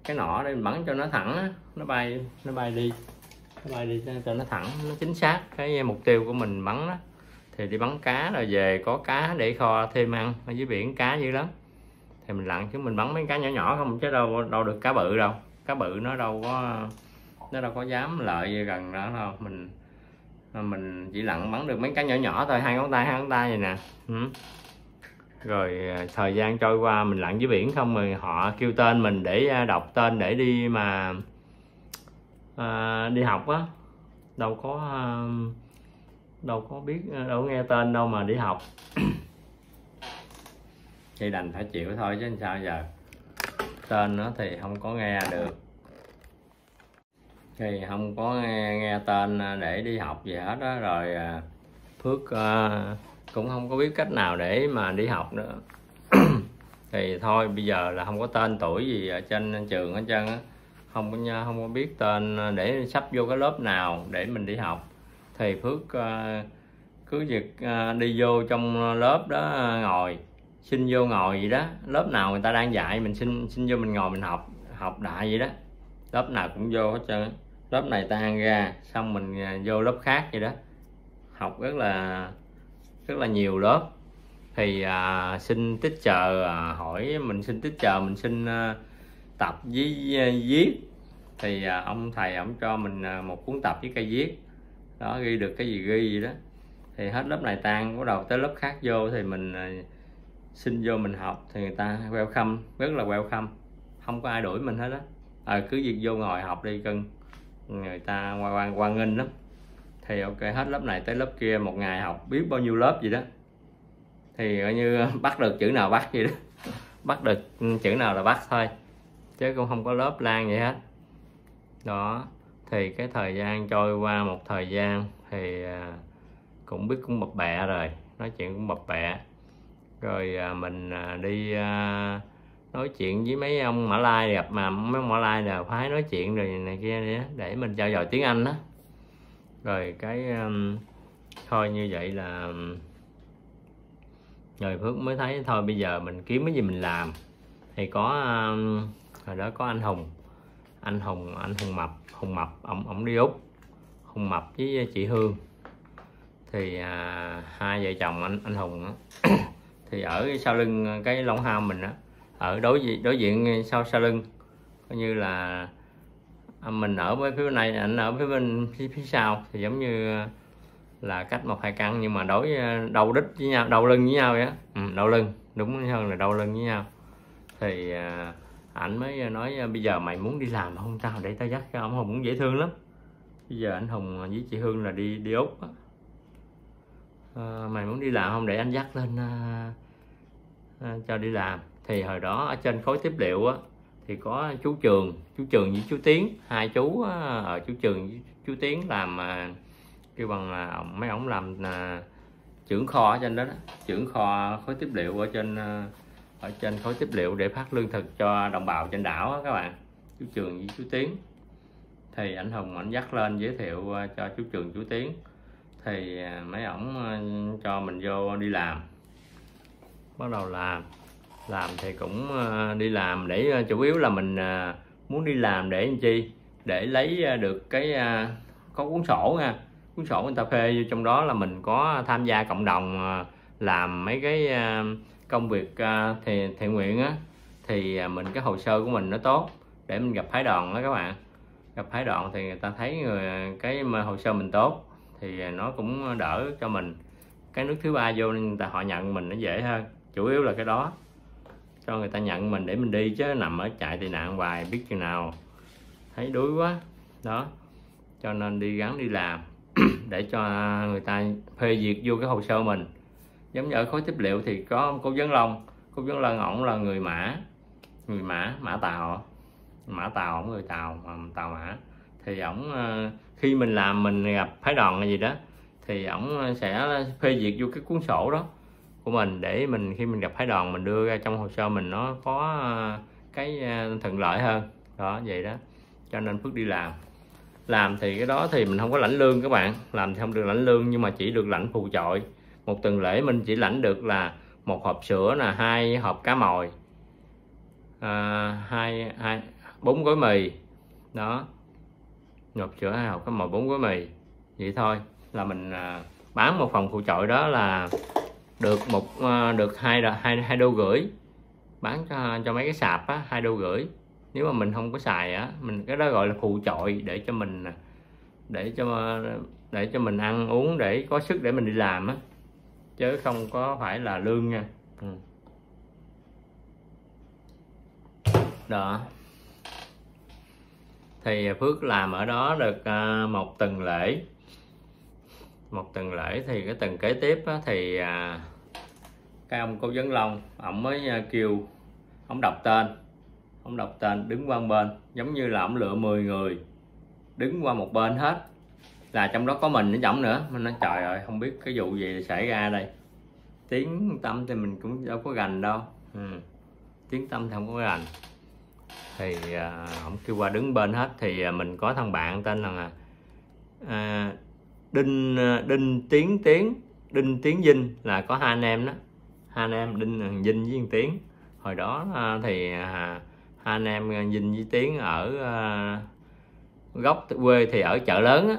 cái nỏ để mình bắn cho nó thẳng nó bay nó bay đi, nó bay đi cho nó thẳng, nó chính xác. Cái mục tiêu của mình bắn đó, thì đi bắn cá rồi về có cá để kho thêm ăn ở dưới biển, cá dữ lắm. Thì mình lặn chứ mình bắn mấy cá nhỏ nhỏ không, chứ đâu đâu được cá bự đâu. Cá bự nó đâu có, nó đâu có dám lợi gần đó đâu. Mình mình chỉ lặn bắn được mấy cái nhỏ nhỏ thôi, hai ngón tay, hai ngón tay vậy nè. Ừ rồi à, thời gian trôi qua mình lặn dưới biển không rồi họ kêu tên mình để à, đọc tên để đi mà à, đi học á. Đâu có à, đâu có biết à, đâu có nghe tên đâu mà đi học. Thì đành phải chịu thôi chứ sao giờ. Tên nó thì không có nghe được. Thì không có nghe, nghe tên để đi học gì hết đó rồi phước uh, cũng không có biết cách nào để mà đi học nữa. Thì thôi bây giờ là không có tên tuổi gì ở trên trường hết trơn á. Không có không có biết tên ờ, để sắp vô cái lớp nào để mình đi học. Thì phước uh, cứ việc uh, đi vô trong lớp đó ngồi xin vô ngồi gì đó. Lớp nào người ta đang dạy mình xin xin vô mình ngồi mình học học đại vậy đó. Lớp nào cũng vô hết trơn lớp này tan ra xong mình vô lớp khác vậy đó. Học rất là rất là nhiều lớp. Thì à, xin tích chờ à, hỏi mình xin tích chờ mình xin à, tập với à, viết. Thì à, ông thầy ông cho mình à, một cuốn tập với cây viết. Đó ghi được cái gì ghi gì đó. Thì hết lớp này tan bắt đầu tới lớp khác vô thì mình à, xin vô mình học thì người ta welcome rất là welcome. Không có ai đuổi mình hết á. À, cứ việc vô ngồi học đi cưng. Người ta quan quan quan nghênh lắm thì ok, hết lớp này tới lớp kia một ngày học biết bao nhiêu lớp gì đó. Thì coi như bắt được chữ nào bắt gì đó. Bắt được ừ, chữ nào là bắt thôi. Chứ cũng không có lớp lan vậy hết. Đó, thì cái thời gian trôi qua một thời gian thì à, cũng biết cũng bập bẹ rồi, nói chuyện cũng bập bẹ. Rồi à, mình à, đi nói chuyện với mấy ông Mã Lai gặp mà, mấy ông Mã Lai là phái nói chuyện rồi này kia để mình trao dồi tiếng Anh đó rồi cái um, thôi như vậy là um, rồi Phước mới thấy thôi bây giờ mình kiếm cái gì mình làm. Thì có um, hồi đó có anh Hùng anh Hùng anh Hùng Mập Hùng Mập ông ông đi úc Hùng Mập với chị Hương. Thì à, hai vợ chồng anh anh Hùng đó, thì ở sau lưng cái Long Hao mình á ở đối diện đối diện sau sau lưng coi như là à, mình ở với phía bên này anh ở phía bên phía, phía sau thì giống như là cách một hai căn nhưng mà đối ờ, đầu đích với nhau đầu lưng với nhau vậy ừ, đầu lưng đúng hơn là đầu lưng với nhau. Thì à, ảnh mới nói ờ, bây giờ mày muốn đi làm không tao? Để tao dắt cho ông. Hùng cũng dễ thương lắm. Bây giờ anh hùng với chị hương là đi đi úc à, mày muốn đi làm không? Để anh dắt lên à, à, cho đi làm. Thì hồi đó ở trên khối tiếp liệu á thì có chú trường chú trường với chú tiến. Hai chú ở chú trường với chú tiến làm à, kêu bằng mấy ông làm là trưởng kho ở trên đó, đó. Trưởng kho khối tiếp liệu ở trên à, ở trên khối tiếp liệu để phát lương thực cho đồng bào trên đảo đó, các bạn. Chú trường với chú tiến. Thì anh hùng ảnh dắt lên giới thiệu à, cho chú trường chú tiến. Thì mấy ổng cho mình vô đi làm. Bắt đầu làm làm thì cũng ờ, đi làm để ờ, chủ yếu là mình ờ, muốn đi làm để làm chi? Để lấy được cái có cuốn sổ nha cuốn sổ người ta phê vô trong đó là mình có tham gia cộng đồng làm mấy cái công việc thì, thiện nguyện á. Thì mình, cái hồ sơ của mình nó tốt để mình gặp phái đoàn đó các bạn. Gặp phái đoàn thì người ta thấy người cái mà hồ sơ mình tốt thì nó cũng đỡ cho mình. Cái nước thứ ba vô nên người ta họ nhận mình nó dễ hơn, chủ yếu là cái đó cho người ta nhận mình để mình đi chứ, nằm ở chạy tị nạn hoài, biết chừng nào. Thấy đuối quá. Đó. Cho nên đi gắn đi làm để cho người ta phê duyệt vô cái hồ sơ mình. Giống như ở khối tiếp liệu thì có cô Vấn Long. Cô Vấn Long ổng là người mã. Người mã mã tàu. Mã tàu người tàu tàu mã. Thì ổng ờ, khi mình làm mình gặp phái đoàn hay gì đó, thì ổng sẽ phê duyệt vô cái cuốn sổ đó của mình để mình khi mình gặp phái đoàn mình đưa ra trong hồ sơ mình nó có à, cái à, thuận lợi hơn. Đó vậy đó. Cho nên phước đi làm. Làm thì cái đó thì mình không có lãnh lương các bạn. Làm thì không được lãnh lương nhưng mà chỉ được lãnh phù chọi một tuần lễ mình chỉ lãnh được là một hộp sữa là hai hộp cá mòi à, hai hai bốn gói mì. Đó. Hộp sữa hai hộp cá mồi bốn gói mì. Vậy thôi. Là mình à, bán một phòng phụ trội đó là được một ờ, được hai hai hai đô gửi. Bán cho cho mấy cái sạp á, hai đô gửi. Nếu mà mình không có xài á, mình, cái đó gọi là phụ trội để cho mình à, để cho ờ, để cho mình ăn uống để có sức để mình đi làm á, chứ không có phải là lương nha. Ừ. đó. Thì Phước làm ở đó được ờ, một tuần lễ một tuần lễ thì cái tuần kế tiếp á, thì à, cái ông cô vấn long ổng mới à, kêu ông đọc tên. Ông đọc tên đứng qua một bên giống như là ông lựa 10 người đứng qua một bên hết. Là trong đó có mình với ổng nữa. Mình nói trời ơi không biết cái vụ gì xảy ra đây. Tiếng tâm thì mình cũng đâu có gành đâu. Ừ. tiếng tâm thì không có gành thì à, ông kêu qua đứng bên hết thì à, mình có thằng bạn tên là à, đinh ờ, đinh tiến tiến, đinh tiến Dinh là có hai anh em đó. Hai anh em đinh ờ, Dinh với tiến hồi đó ờ, thì hai anh em Dinh với tiến ở gốc quê thì ở chợ lớn á.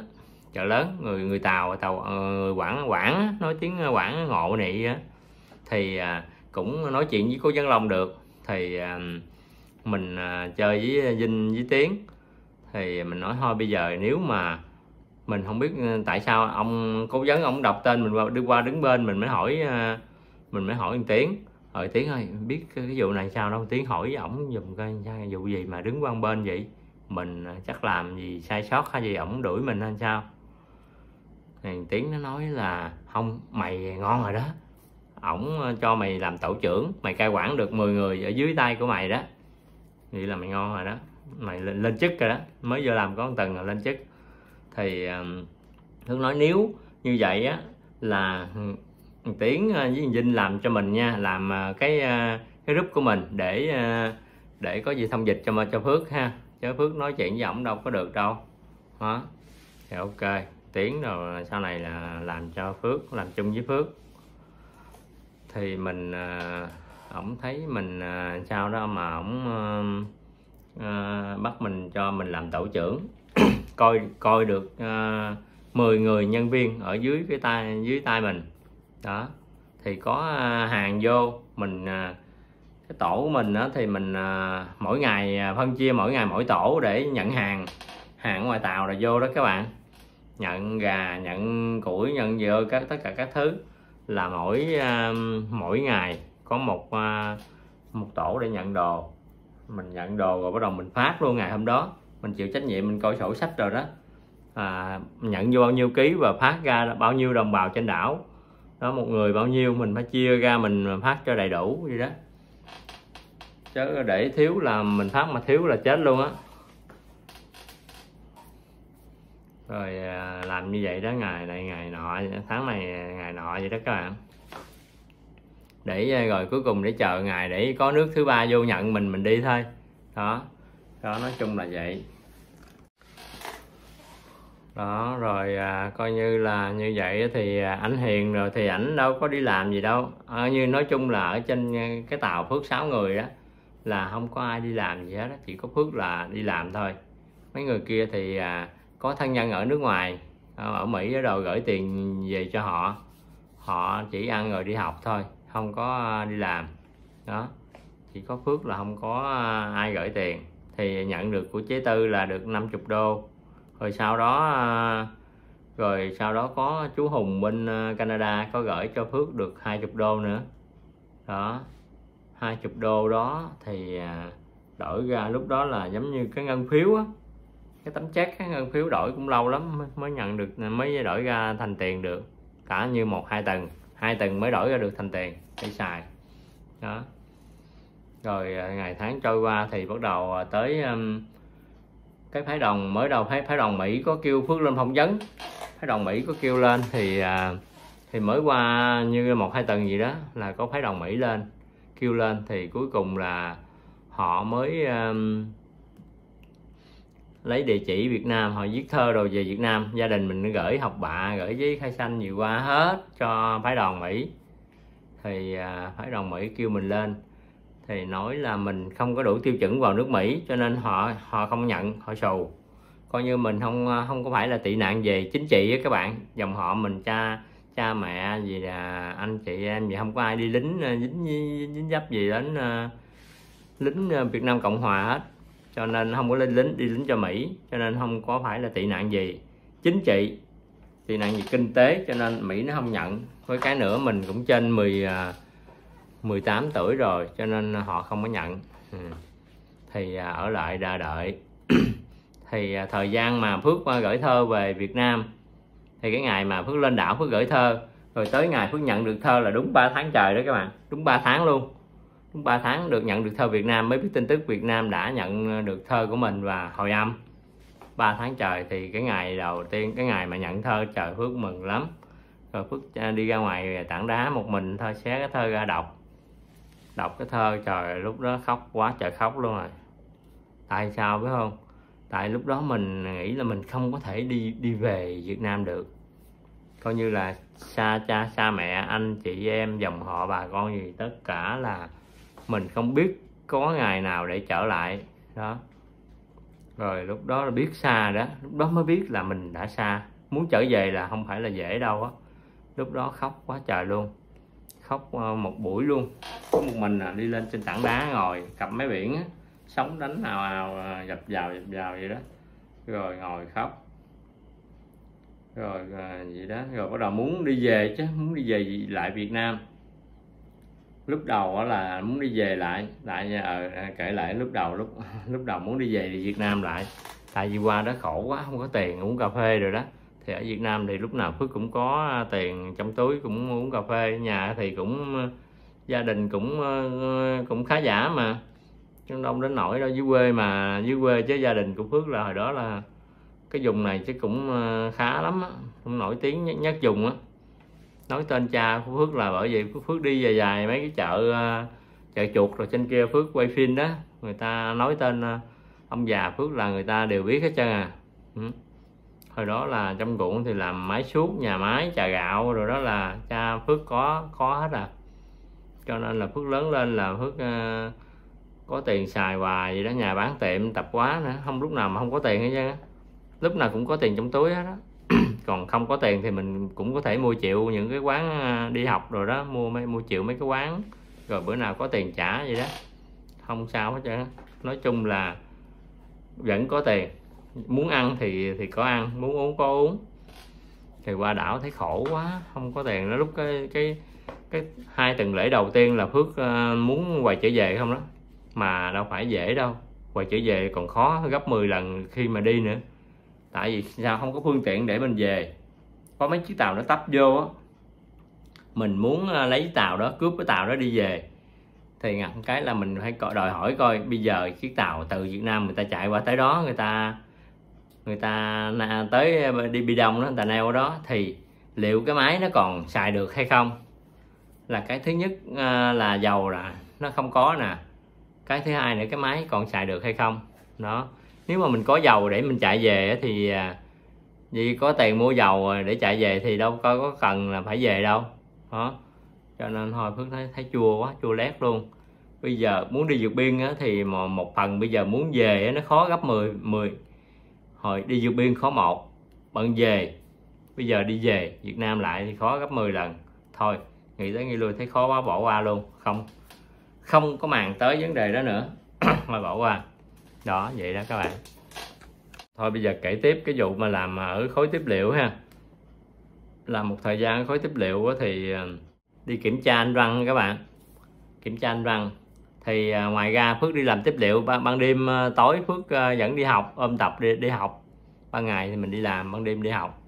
Chợ lớn, người người tàu tàu người quảng quảng nói tiếng quảng, ngộ, nị á. Thì cũng nói chuyện với cô dân long được. Thì mình chơi với Dinh với Tiến. Thì mình nói thôi bây giờ nếu mà mình không biết ờ, tại sao ông cố vấn ông đọc tên mình qua đứng qua đứng bên mình mới hỏi ờ, mình mới hỏi Tiến rồi Tiến ơi biết cái vụ này sao đâu Tiến hỏi với ổng dùm coi vụ gì mà đứng qua bên vậy? Mình ờ, chắc làm gì sai sót hay gì ổng đuổi mình hay sao? Thì Tiến nó nói là không mày ngon rồi đó. Ổng cho mày làm tổ trưởng mày cai quản được 10 người ở dưới tay của mày đó. Vậy là mày ngon rồi đó mày lên, lên chức rồi đó mới vô làm có một tầng là lên chức thì Hương nói nếu như vậy á là Tiến ờ, với Vinh làm cho mình nha làm ờ, cái ờ, cái group của mình để để có gì thông dịch cho cho Phước ha. Chứ Phước nói chuyện với ổng đâu có được đâu. Đó. Thì ok Tiến rồi sau này là làm cho Phước làm chung với Phước. Thì mình ổng thấy mình sao đó mà ổng uh, bắt mình cho mình làm tổ trưởng coi coi được ờ, uh, 10 người nhân viên ở dưới cái tay dưới tay mình. Đó thì có uh, hàng vô mình uh, cái tổ của mình đó thì mình uh, mỗi ngày phân chia mỗi ngày mỗi tổ để nhận hàng hàng ngoài tàu là vô đó các bạn. Nhận gà nhận củi nhận dừa các tất cả các thứ là mỗi uh, mỗi ngày có một uh, một tổ để nhận đồ. Mình nhận đồ rồi bắt đầu mình phát luôn ngày hôm đó mình chịu trách nhiệm mình coi sổ sách rồi đó. À, nhận vô bao nhiêu ký và phát ra bao nhiêu đồng bào trên đảo. Đó một người bao nhiêu mình phải chia ra mình phát cho đầy đủ gì đó. Chứ để thiếu là mình phát mà thiếu là chết luôn á. Rồi à, làm như vậy đó ngày này ngày nọ tháng này ngày nọ vậy đó các bạn. Để à, rồi cuối cùng để chờ ngày để có nước thứ ba vô nhận mình mình đi thôi. Đó đó nói chung là vậy. Đó rồi à, coi như là như vậy thì à, ảnh hiền rồi thì ảnh đâu có đi làm gì đâu. À, như nói chung là ở trên à, cái tàu phước sáu người đó là không có ai đi làm gì hết đó. chỉ có phước là đi làm thôi. Mấy người kia thì à, có thân nhân ở nước ngoài à, ở mỹ rồi gửi tiền về cho họ. Họ chỉ ăn rồi đi học thôi không có à, đi làm. Đó chỉ có phước là không có ai gửi tiền thì nhận được của chế tư là được 50 đô. Rồi sau đó à, rồi sau đó có chú Hùng bên à, Canada có gửi cho Phước được 20 đô nữa. Đó 20 đô đó thì à, đổi ra lúc đó là giống như cái ngân phiếu á. Cái tấm check, cái ngân phiếu đổi cũng lâu lắm mới nhận được, mới đổi ra thành tiền được. Cả như một, hai tầng, hai tuần mới đổi ra được thành tiền, để xài. Đó rồi à, ngày tháng trôi qua thì bắt đầu à, tới um, cái phái đồng mới đầu phái phái đồng Mỹ có kêu Phước lên phỏng vấn. Phái đồng Mỹ có kêu lên thì uh, thì mới qua như một hai tuần gì đó là có phái đồng Mỹ lên kêu lên thì cuối cùng là họ mới um, lấy địa chỉ Việt Nam họ viết thơ rồi về Việt Nam. Gia đình mình gửi học bạ gửi giấy khai xanh gì qua hết cho phái đoàn Mỹ. Thì à, phái đoàn Mỹ kêu mình lên thì nói là mình không có đủ tiêu chuẩn vào nước Mỹ cho nên họ họ không nhận họ xù coi như mình không à, không có phải là tị nạn về chính trị với các bạn. Dòng họ mình cha cha mẹ gì là anh chị em gì không có ai đi lính à, dính dính dấp gì đến uh, lính Việt Nam Cộng Hòa hết. Cho nên không có lên lính đi lính cho Mỹ. Cho nên không có phải là tị nạn gì chính trị tị nạn về kinh tế. Cho nên Mỹ nó không nhận. Với cái nữa mình cũng trên 10 18 tuổi rồi, cho nên họ không có nhận. Ừ. thì à, ở lại đà đợi. Thì à, thời gian mà Phước à, gửi thơ về Việt Nam, thì cái ngày mà Phước lên đảo Phước gửi thơ, rồi tới ngày Phước nhận được thơ là đúng 3 tháng trời đó các bạn, đúng 3 tháng luôn. Đúng 3 tháng được nhận được thơ Việt Nam, mới biết tin tức Việt Nam đã nhận được thơ của mình và hồi âm. 3 tháng trời thì cái ngày đầu tiên, cái ngày mà nhận thơ, trời Phước mừng lắm. Rồi Phước đi ra ngoài tảng đá một mình thôi, xé cái thơ ra đọc đọc cái thơ, trời, lúc đó khóc quá trời khóc luôn rồi. Tại sao biết không? Tại lúc đó mình nghĩ là mình không có thể đi đi về Việt Nam được. Coi như là xa cha, xa mẹ, anh, chị em, dòng họ, bà con gì, tất cả là mình không biết có ngày nào để trở lại. Đó. Rồi lúc đó là biết xa đó. Lúc đó mới biết là mình đã xa. Muốn trở về là không phải là dễ đâu á. Lúc đó khóc quá trời luôn khóc ờ, một buổi luôn. Có một mình à, đi lên trên tảng đá ngồi cặp máy biển á sóng đánh nào nào à, dập vào dập vào vậy đó. Rồi ngồi khóc. Rồi à, vậy đó. Rồi bắt đầu muốn đi về chứ muốn đi về lại Việt Nam. Lúc đầu là muốn đi về lại lại à, ờ, à, kể lại lúc đầu lúc lúc đầu muốn đi về thì Việt Nam lại. Tại vì qua đó khổ quá không có tiền uống cà phê rồi đó thì ở Việt Nam thì lúc nào Phước cũng có à, tiền trong túi cũng uống cà phê. Nhà thì cũng à, gia đình cũng à, cũng khá giả mà. Chứ đông đến nổi đâu dưới quê mà dưới quê chứ gia đình của Phước là hồi đó là cái vùng này chứ cũng khá lắm á cũng nổi tiếng nhất, nhất vùng á. Nói tên cha của Phước là bởi vì Phước đi dài dài mấy cái chợ chợ chuột rồi trên kia Phước quay phim đó. Người ta nói tên ông già Phước là người ta đều biết hết trơn à. Ừ hồi đó là trong ruộng thì làm máy suốt nhà máy trà gạo rồi đó là cha phước có có hết à. Cho nên là phước lớn lên là phước uh, có tiền xài hoài vậy đó nhà bán tiệm tập quá nữa không lúc nào mà không có tiền hết chứ, lúc nào cũng có tiền trong túi hết đó còn không có tiền thì mình cũng có thể mua chịu những cái quán ờ, đi học rồi đó mua mấy mua chịu mấy cái quán rồi bữa nào có tiền trả vậy đó. Không sao hết trơn nói chung là vẫn có tiền muốn ăn thì thì có ăn, muốn uống có uống. Thì qua đảo thấy khổ quá, không có tiền. Nó lúc cái cái cái hai tuần lễ đầu tiên là phước ờ, muốn quay trở về không đó. Mà đâu phải dễ đâu. Quay trở về còn khó, gấp 10 lần khi mà đi nữa. Tại vì sao? Không có phương tiện để mình về. Có mấy chiếc tàu nó tấp vô á. Mình muốn ờ, lấy tàu đó, cướp cái tàu đó đi về. Thì ngặt cái là mình phải đòi hỏi coi bây giờ chiếc tàu từ Việt Nam người ta chạy qua tới đó, người ta người ta tới ờ, đi bi đông đó người ta neo đó thì liệu cái máy nó còn xài được hay không? Là cái thứ nhất ờ, là dầu là nó không có nè. Cái thứ hai nữa cái máy còn xài được hay không? Đó. Nếu mà mình có dầu để mình chạy về thì ờ, vì có tiền mua dầu để chạy về thì đâu có, có cần là phải về đâu. Đó. Cho nên thôi phước thấy thấy chua quá chua lét luôn. Bây giờ muốn đi vượt biên á, thì mà một phần bây giờ muốn về nó khó gấp 10 10 hồi đi vượt biên khó một. Bận về. Bây giờ đi về. Việt Nam lại thì khó gấp 10 lần. Thôi, nghĩ tới nghĩ lui thấy khó quá, bỏ qua luôn. Không không có màng tới vấn đề đó nữa. Mà bỏ qua. Đó, vậy đó các bạn. Thôi, bây giờ kể tiếp cái vụ mà làm ở khối tiếp liệu ha. Làm một thời gian khối tiếp liệu thì ờ, đi kiểm tra anh văn các bạn. Kiểm tra anh văn thì à, ngoài ra phước đi làm tiếp liệu. Ban, ban đêm à, tối phước à, vẫn đi học ôm tập đi, đi học. Ban ngày thì mình đi làm ban đêm đi học.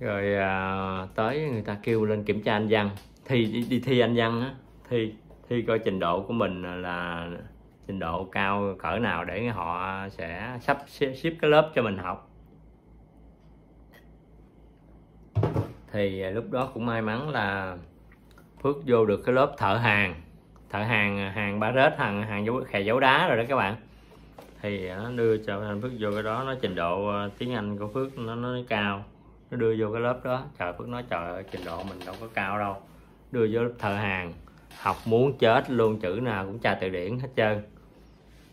Rồi à, tới người ta kêu lên kiểm tra anh văn. Thi đi, đi thi anh văn á. Thi thi coi trình độ của mình là trình độ cao cỡ nào để họ sẽ sắp xếp cái lớp cho mình học. Thì lúc đó cũng may mắn là Phước vô được cái lớp thợ hàng. Thợ hàng hàng ba rết, hàng hàng dấu, khè dấu đá rồi đó các bạn. Thì nó đưa cho anh Phước vô cái đó, nó trình độ ờ, tiếng Anh của Phước nó nó cao. Nó đưa vô cái lớp đó. Trời, Phước nói trời ơi, trình độ mình đâu có cao đâu. Đưa vô lớp thợ hàng, học muốn chết luôn, chữ nào cũng tra từ điển hết trơn.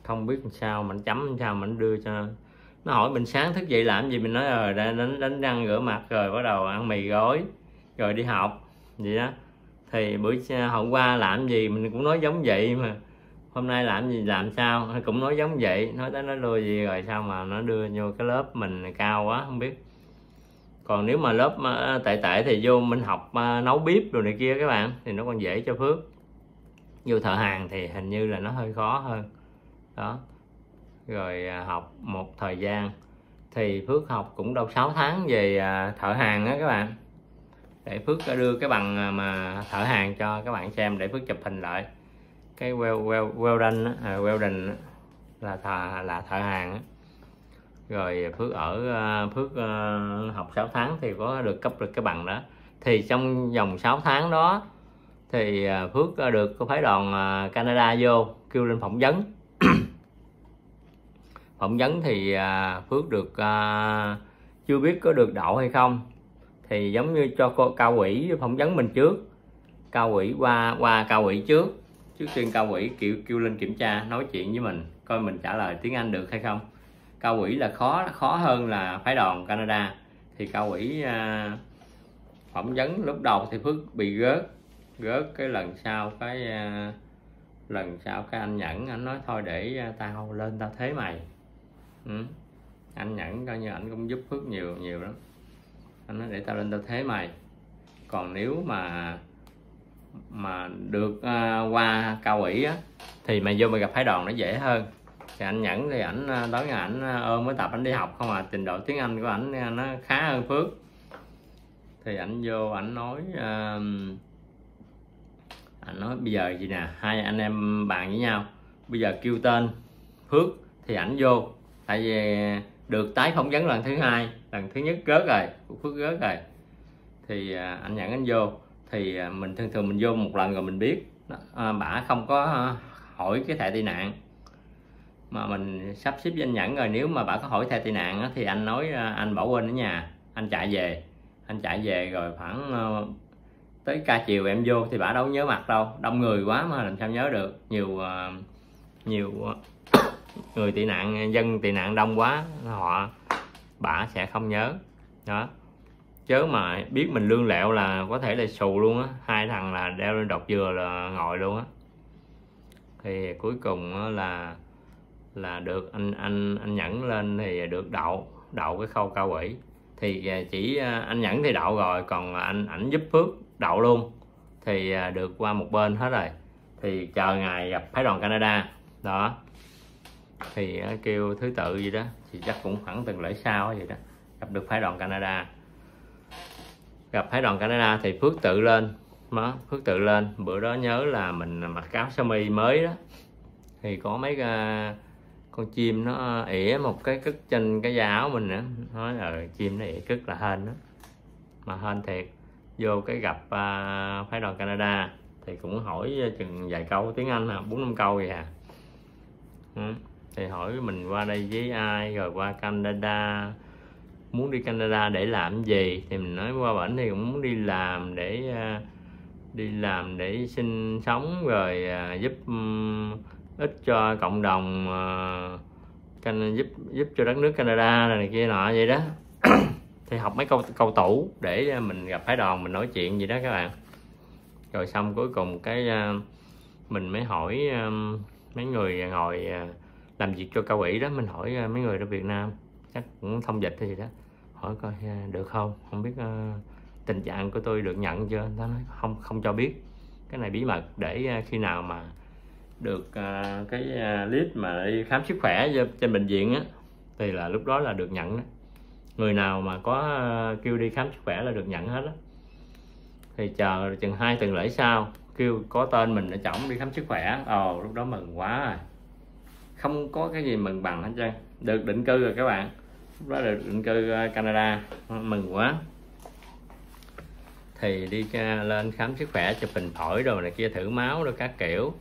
Không biết làm sao mình chấm, làm sao mình đưa cho nó hỏi mình sáng thức dậy làm gì? Mình nói ờ, rồi đánh đánh răng rửa mặt rồi, bắt đầu ăn mì gói, rồi đi học. Vậy đó thì bữa hôm qua làm gì mình cũng nói giống vậy mà. Hôm nay làm gì, làm sao? Cũng nói giống vậy. Nói tới nói lui gì rồi sao mà nó đưa vô cái lớp mình cao quá, không biết. Còn nếu mà lớp à, tệ tệ thì vô mình học à, nấu bếp rồi này kia các bạn, thì nó còn dễ cho phước. Vô thợ hàng thì hình như là nó hơi khó hơn. Đó. Rồi à, học một thời gian. Thì Phước học cũng đâu 6 tháng về thợ hàng á các bạn để Phước đưa cái bằng à, mà thợ hàng cho các bạn xem để Phước chụp hình lại. Cái well well welding á, à, welding là thợ là thợ hàng rồi Phước ở à, Phước à, học 6 tháng thì có được cấp được cái bằng đó. Thì trong vòng 6 tháng đó thì Phước được phái đoàn Canada vô kêu lên phỏng vấn. Phỏng vấn thì phước được chưa biết có được đậu hay không thì giống như cho cô cao ủy phỏng vấn mình trước cao ủy qua qua cao ủy trước. Trước tiên cao ủy kêu kêu lên kiểm tra nói chuyện với mình coi mình trả lời tiếng anh được hay không. Cao ủy là khó khó hơn là phái đoàn canada. Thì cao ủy à, phỏng vấn lúc đầu thì phước bị gớt gớt cái lần sau cái à, lần sau cái anh nhẫn anh nói thôi để à, tao lên tao thế mày. Ừ. anh nhẫn coi như anh cũng giúp phước nhiều nhiều lắm anh nói để tao lên tao thế mày. Còn nếu mà mà được uh, qua cao ủy á thì mày vô mày gặp phái đoàn nó dễ hơn. Thì anh nhẫn thì ảnh đó tối ngày ảnh à, ôm mới tập anh đi học không à trình độ tiếng anh của ảnh nó khá hơn phước. Thì ảnh vô ảnh nói uh, ảnh nói bây giờ gì nè hai anh em bạn với nhau. Bây giờ kêu tên phước thì ảnh vô tại vì được tái phỏng vấn lần thứ hai lần thứ nhất gớt rồi phước gớt rồi. Thì à, anh nhận anh vô thì à, mình thường thường mình vô một lần rồi mình biết. À, bả không có à, hỏi cái thẻ tị nạn. Mà mình sắp xếp với anh nhẫn rồi nếu mà bả có hỏi thẻ tị nạn thì anh nói à, anh bỏ quên ở nhà anh chạy về. Anh chạy về rồi khoảng à, tới ca chiều em vô thì bả đâu nhớ mặt đâu. Đông người quá mà làm sao nhớ được. Nhiều à, nhiều người tị nạn, dân tị nạn đông quá, họ, bà sẽ không nhớ. Đó. Chớ mà biết mình lương lẹo là có thể là xù luôn á. Hai thằng là đeo lên độc dừa là ngồi luôn á. Thì cuối cùng là là được anh anh anh nhẫn lên thì được đậu đậu cái khâu cao quỷ thì à, chỉ à, anh nhẫn thì đậu rồi, còn anh ảnh giúp phước đậu luôn. Thì à, được qua một bên hết rồi. Thì chờ ngày gặp phái đoàn Canada. Đó thì ờ, kêu thứ tự gì đó thì chắc cũng khoảng tuần lễ sau vậy đó gặp được phái đoàn Canada. Gặp phái đoàn Canada thì Phước tự lên đó, Phước tự lên. Bữa đó nhớ là mình mặc áo sơ mi mới đó. Thì có mấy uh, con chim nó ỉa một cái cất trên cái da áo mình nữa nói ờ chim nó ỉa cất là hên đó. Mà hên thiệt vô cái gặp uh, phái đoàn Canada thì cũng hỏi chừng vài câu tiếng Anh à bốn năm câu vậy à. Ừ thì hỏi mình qua đây với ai rồi qua Canada. Muốn đi Canada để làm gì? Thì mình nói qua bển thì cũng muốn đi làm để uh, đi làm để sinh sống rồi uh, giúp um, ích cho cộng đồng uh, giúp giúp cho đất nước Canada này kia nọ vậy đó. Thì học mấy câu câu tủ để mình gặp phái đoàn mình nói chuyện gì đó các bạn. Rồi xong cuối cùng cái uh, mình mới hỏi um, mấy người ngồi uh, làm việc cho cao ủy đó mình hỏi à, mấy người ở Việt Nam chắc cũng thông dịch hay gì đó hỏi coi à, được không? Không biết uh, tình trạng của tôi được nhận chưa? Nó nói không không cho biết. Cái này bí mật để uh, khi nào mà được uh, cái uh, list mà đi khám sức khỏe trên bệnh viện á thì là lúc đó là được nhận đó. người nào mà có uh, kêu đi khám sức khỏe là được nhận hết á. Thì chờ chừng hai tuần lễ sau kêu có tên mình ở trọng đi khám sức khỏe. Ồ lúc đó mừng quá rồi không có cái gì mừng bằng hết trơn. Được định cư rồi các bạn. Lúc đó được định cư ờ, Canada. Mừng quá. Thì đi lên khám sức khỏe cho bình phổi rồi này kia, thử máu rồi các kiểu.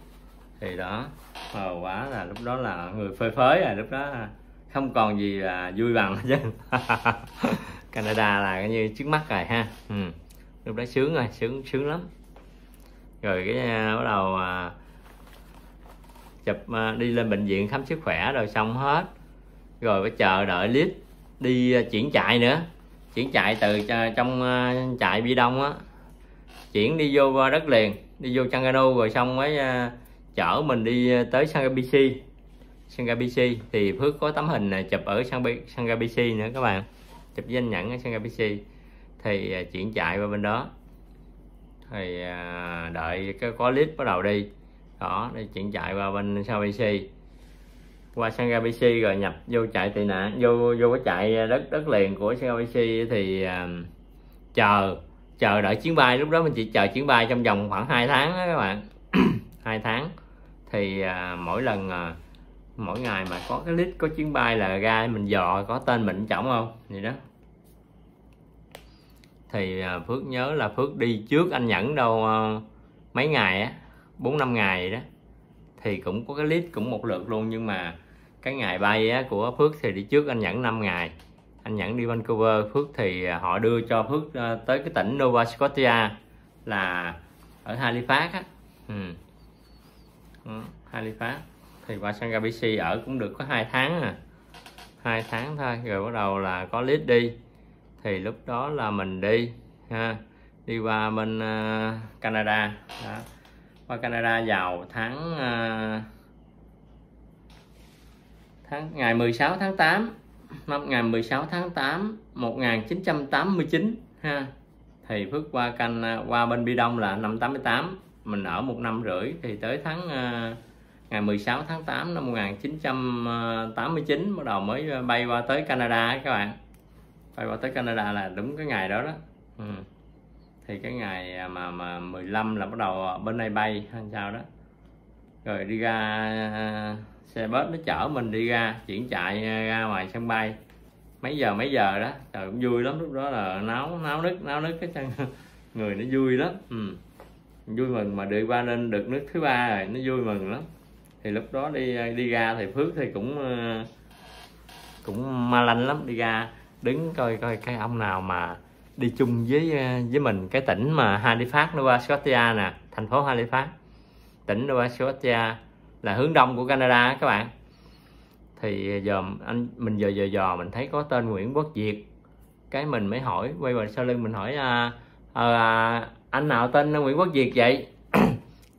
Thì đó. Ờ quá là lúc đó là người phơi phới rồi lúc đó không còn gì là vui bằng chứ Canada là cái như trước mắt rồi ha. Ừ. lúc đó sướng rồi, sướng sướng lắm. Rồi cái ờ, bắt đầu ờ, chụp à, đi lên bệnh viện khám sức khỏe rồi xong hết. Rồi phải chờ đợi lít đi à, chuyển chạy nữa. Chuyển chạy từ à, trong chạy bi đông á. Chuyển đi vô đất liền, đi vô Changano rồi xong mới chở mình đi tới Sangabishi Sangabishi thì Phước có tấm hình chụp ở Sangabishi nữa các bạn. Chụp danh nhẫn ở Sangabishi thì chuyển chạy qua bên đó. Thì đợi cái có clip bắt đầu đi đó để chuyển chạy qua bên Sangabishi qua Sangabishi rồi nhập vô chạy tị nạn vô vô cái chạy đất đất liền của Sangabishi thì uh, chờ chờ đợi chuyến bay. Lúc đó mình chỉ chờ chuyến bay trong vòng khoảng 2 tháng đó các bạn. Hai tháng. Thì uh, mỗi lần uh, mỗi ngày mà có cái list có chuyến bay là ra mình dò có tên mình trọng không? Gì đó. Thì uh, Phước nhớ là Phước đi trước anh Nhẫn đâu uh, mấy ngày á bốn năm ngày đó thì cũng có cái list cũng một lượt luôn. Nhưng mà cái ngày bay á, của Phước thì đi trước anh Nhẫn 5 ngày. Anh Nhẫn đi Vancouver Phước thì à, họ đưa cho Phước à, tới cái tỉnh Nova Scotia là ở Halifax á. Ừ. Ừ, Halifax. Thì qua Sangapisi ở cũng được có hai tháng à. Hai tháng thôi rồi bắt đầu là có list đi. Thì lúc đó là mình đi ha đi qua bên uh, Canada. Đó qua Canada vào tháng uh, tháng ngày 16 tháng 8 năm ngày 16 tháng 8 1989 ha. Thì Phước qua canh qua bên Bi Đông là năm 88 mình ở một năm rưỡi. Thì tới tháng uh, ngày 16 tháng 8 năm 1989 bắt đầu mới bay qua tới Canada các bạn. Bay qua tới Canada là đúng cái ngày đó đó. Ừ thì cái ngày à, mà mà 15 là bắt đầu bên này bay, hay sao đó. Rồi đi ra à, xe bus nó chở mình đi ra, chuyển chạy ra ngoài sân bay. Mấy giờ mấy giờ đó. Trời, cũng vui lắm. Lúc đó là náo náo nức náo nức cái chân người nó vui lắm. Ừ. vui mừng mà đi qua lên được nước thứ ba rồi, nó vui mừng lắm. Thì lúc đó đi à, đi ra thì phước thì cũng cũng ma lanh lắm. Đi ra đứng coi coi cái ông nào mà đi chung với ờ, với mình. Cái tỉnh mà Halifax Nova Scotia nè thành phố Halifax tỉnh Nova Scotia là hướng đông của Canada các bạn. Thì giờ anh mình giờ giờ dò mình thấy có tên Nguyễn Quốc Việt. Cái mình mới hỏi quay vào sau lưng mình hỏi à, à, anh nào tên Nguyễn Quốc Việt vậy?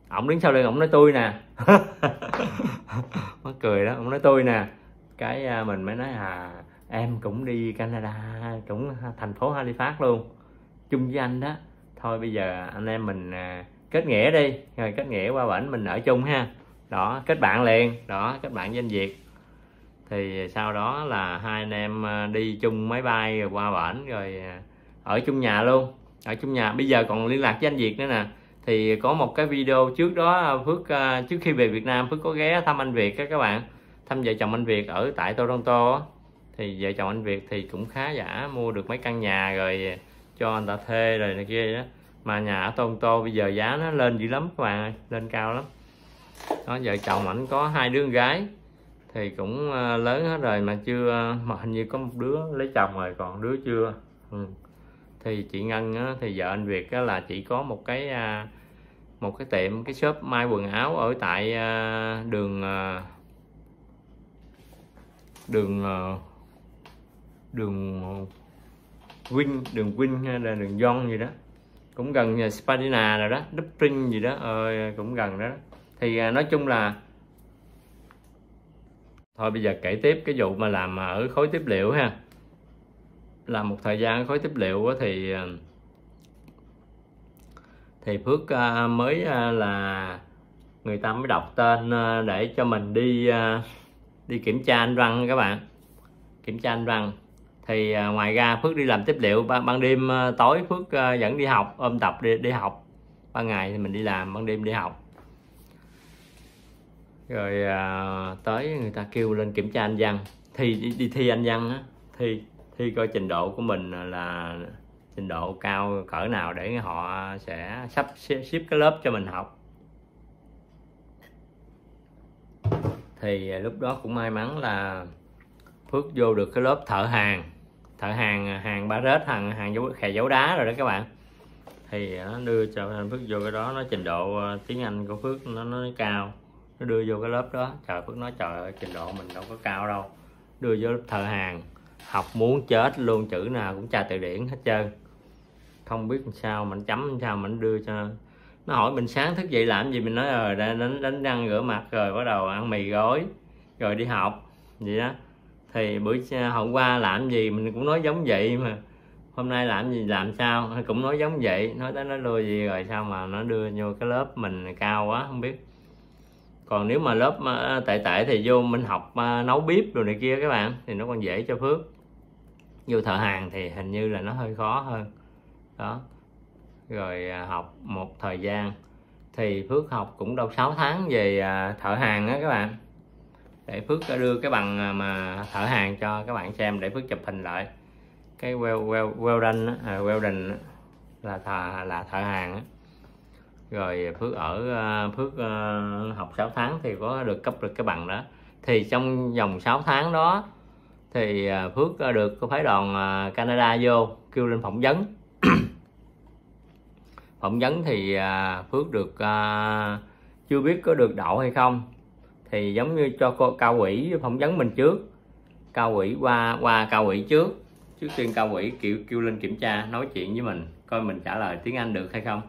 Ổng đứng sau lưng ổng nói tôi nè. Mắc cười đó ổng nói tôi nè. Cái à, mình mới nói à em cũng đi Canada cũng thành phố Halifax luôn. Chung với anh đó thôi bây giờ anh em mình à, kết nghĩa đi. Rồi kết nghĩa qua bển mình ở chung ha. Đó kết bạn liền. Đó kết bạn danh việt. Thì sau đó là hai anh em à, đi chung máy bay rồi qua bển rồi à, ở chung nhà luôn. Ở chung nhà. Bây giờ còn liên lạc với anh việt nữa nè. Thì có một cái video trước đó à, Phước trước khi về Việt Nam Phước có ghé thăm anh Việt các bạn. Thăm vợ chồng anh Việt ở tại Toronto thì vợ chồng anh Việt thì cũng khá giả mua được mấy căn nhà rồi cho anh ta thuê rồi này kia đó. Mà nhà ở Toronto bây giờ giá nó lên dữ lắm các bạn ơi lên cao lắm. Đó vợ chồng ảnh có hai đứa con gái thì cũng ờ, lớn hết rồi mà chưa ờ, mà hình như có một đứa lấy chồng rồi còn đứa chưa. Ừ. thì chị Ngân á, thì vợ anh Việt á, là chỉ có một cái ờ, một cái tiệm cái shop may quần áo ở tại đường đường đường Win đường Win hay là đường John gì đó. Cũng gần nhà Spadina rồi đó Dublin gì đó ờ, cũng gần đó thì à, nói chung là thôi bây giờ kể tiếp cái vụ mà làm ở khối tiếp liệu ha. Làm một thời gian khối tiếp liệu thì à, thì Phước à, mới là người ta mới đọc tên để cho mình đi đi kiểm tra anh văn các bạn. Kiểm tra anh văn thì à, ngoài ra Phước đi làm tiếp liệu ban, ban đêm à, tối Phước à, vẫn đi học ôm tập đi, đi học. Ban ngày thì mình đi làm ban đêm đi học. Rồi à, tới người ta kêu lên kiểm tra anh văn. Thi đi, đi thi anh văn á. Thi thi coi trình độ của mình là trình độ cao cỡ nào để họ sẽ sắp xếp cái lớp cho mình học. Thì lúc đó cũng may mắn là Phước vô được cái lớp thợ hàng thợ hàng hàng ba rết, hàng hàng dấu, khè dấu đá rồi đó các bạn. Thì à, nó đưa cho anh Phước vô cái đó, nó trình độ à, tiếng Anh của Phước nó nó cao. Nó đưa vô cái lớp đó. Trời, Phước nói, trời ơi, trình độ mình đâu có cao đâu. Đưa vô lớp thợ hàng, học muốn chết luôn, chữ nào cũng tra từ điển hết trơn. Không biết làm sao mình chấm, làm sao mình đưa cho nó hỏi mình sáng thức dậy làm gì, mình nói ờ, rồi đánh đánh răng rửa mặt rồi, bắt đầu ăn mì gói, rồi đi học. Vậy đó thì bữa hôm qua làm gì mình cũng nói giống vậy mà. Hôm nay làm gì, làm sao? Cũng nói giống vậy. Nói tới nó lui gì rồi sao mà nó đưa vô cái lớp mình cao quá, không biết. Còn nếu mà lớp à, tệ tệ thì vô mình học à, nấu bếp rồi này kia các bạn, thì nó còn dễ cho phước. Vô thợ hàng thì hình như là nó hơi khó hơn. Đó. Rồi à, học một thời gian. Thì phước học cũng đâu 6 tháng về thợ hàng á các bạn để phước đưa cái bằng à, mà thở hàng cho các bạn xem để phước chụp hình lại. Cái well well welding à, welding là thợ là thợ hàng rồi phước ở à, phước à, học 6 tháng thì có được cấp được cái bằng đó. Thì trong vòng 6 tháng đó thì phước được phái đoàn canada vô kêu lên phỏng vấn. Phỏng vấn thì phước được chưa biết có được đậu hay không thì giống như cho cô cao quỹ phỏng vấn mình trước cao quỹ qua qua cao quỹ trước. Trước tiên cao quỹ kêu kêu lên kiểm tra nói chuyện với mình coi mình trả lời tiếng anh được hay không.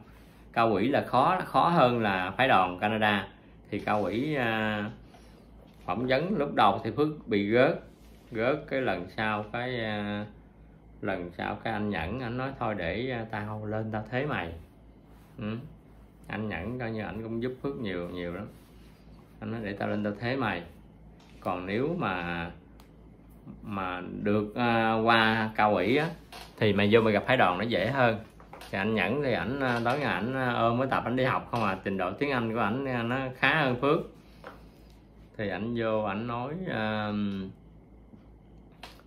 Cao quỹ là khó khó hơn là phái đoàn canada. Thì cao quỹ à, phỏng vấn lúc đầu thì phước bị gớt gớt cái lần sau cái à, lần sau cái anh nhẫn anh nói thôi để à, tao lên tao thế mày. Ừ. anh nhẫn coi như anh cũng giúp phước nhiều nhiều lắm anh nói để tao lên tao thế mày. Còn nếu mà mà được uh, qua cao ủy á thì mày vô mày gặp phái đoàn nó dễ hơn. Thì anh nhẫn thì ảnh à, đó tối ngày ảnh à, ôm mới tập anh đi học không à trình độ tiếng anh của ảnh nó khá hơn phước. Thì ảnh vô ảnh nói uh,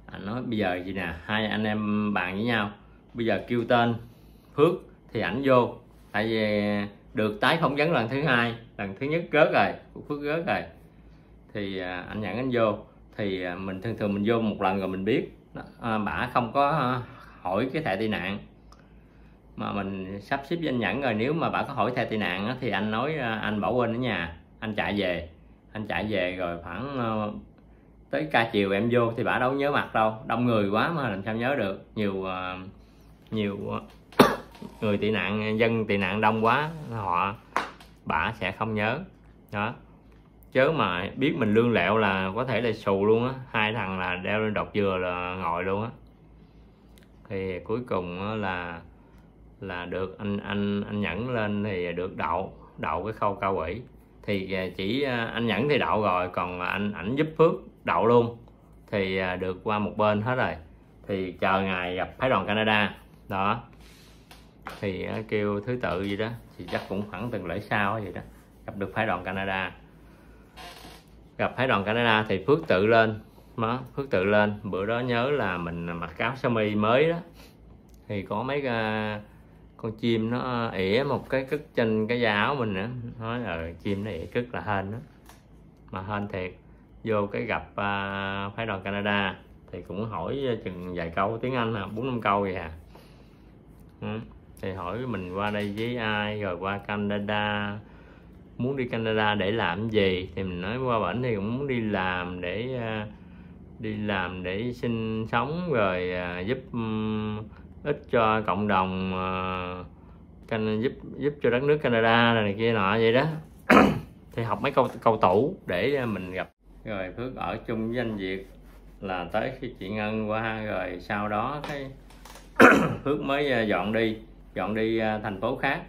ảnh nói bây giờ gì nè hai anh em bạn với nhau. Bây giờ kêu tên phước thì ảnh vô. Tại vì được tái phỏng vấn lần thứ hai lần thứ nhất gớt rồi phước gớt rồi. Thì à, anh nhận anh vô thì à, mình thường thường mình vô một lần rồi mình biết. À, bả không có à, hỏi cái thẻ tị nạn. Mà mình sắp xếp với anh nhẫn rồi nếu mà bà có hỏi thẻ tị nạn thì anh nói à, anh bỏ quên ở nhà anh chạy về. Anh chạy về rồi khoảng à, tới ca chiều em vô thì bà đâu nhớ mặt đâu. Đông người quá mà làm sao nhớ được. Nhiều nhiều người tị nạn, dân tị nạn đông quá, họ bả sẽ không nhớ. Đó. Chớ mà biết mình lương lẹo là có thể là xù luôn á. Hai thằng là đeo lên đọc dừa là ngồi luôn á. Thì cuối cùng là là được anh anh anh nhẫn lên thì được đậu đậu cái khâu cao quỷ thì à, chỉ à, anh nhẫn thì đậu rồi, còn anh ảnh giúp phước đậu luôn. Thì à, được qua một bên hết rồi. Thì chờ ngày gặp phái đoàn Canada. Đó thì ờ, kêu thứ tự gì đó thì chắc cũng khoảng từng lễ sau vậy đó gặp được phái đoàn Canada. Gặp phái đoàn Canada thì Phước tự lên đó, Phước tự lên. Bữa đó nhớ là mình mặc áo sơ mi mới đó. Thì có mấy ờ, con chim nó ỉa một cái cất trên cái da áo mình nữa nói ờ chim nó ỉa cất là hên đó. Mà hên thiệt vô cái gặp uh, phái đoàn Canada thì cũng hỏi chừng vài câu tiếng Anh à bốn năm câu vậy à. Ừ thì hỏi mình qua đây với ai rồi qua Canada. Muốn đi Canada để làm gì? Thì mình nói qua bển thì cũng muốn đi làm để uh, đi làm để sinh sống rồi uh, giúp um, ích cho cộng đồng uh, giúp giúp cho đất nước Canada này kia nọ vậy đó. Thì học mấy câu câu tủ để mình gặp. Rồi phước ở chung với anh Việt là tới khi chị Ngân qua rồi sau đó cái Phước mới dọn đi dọn đi à, thành phố khác.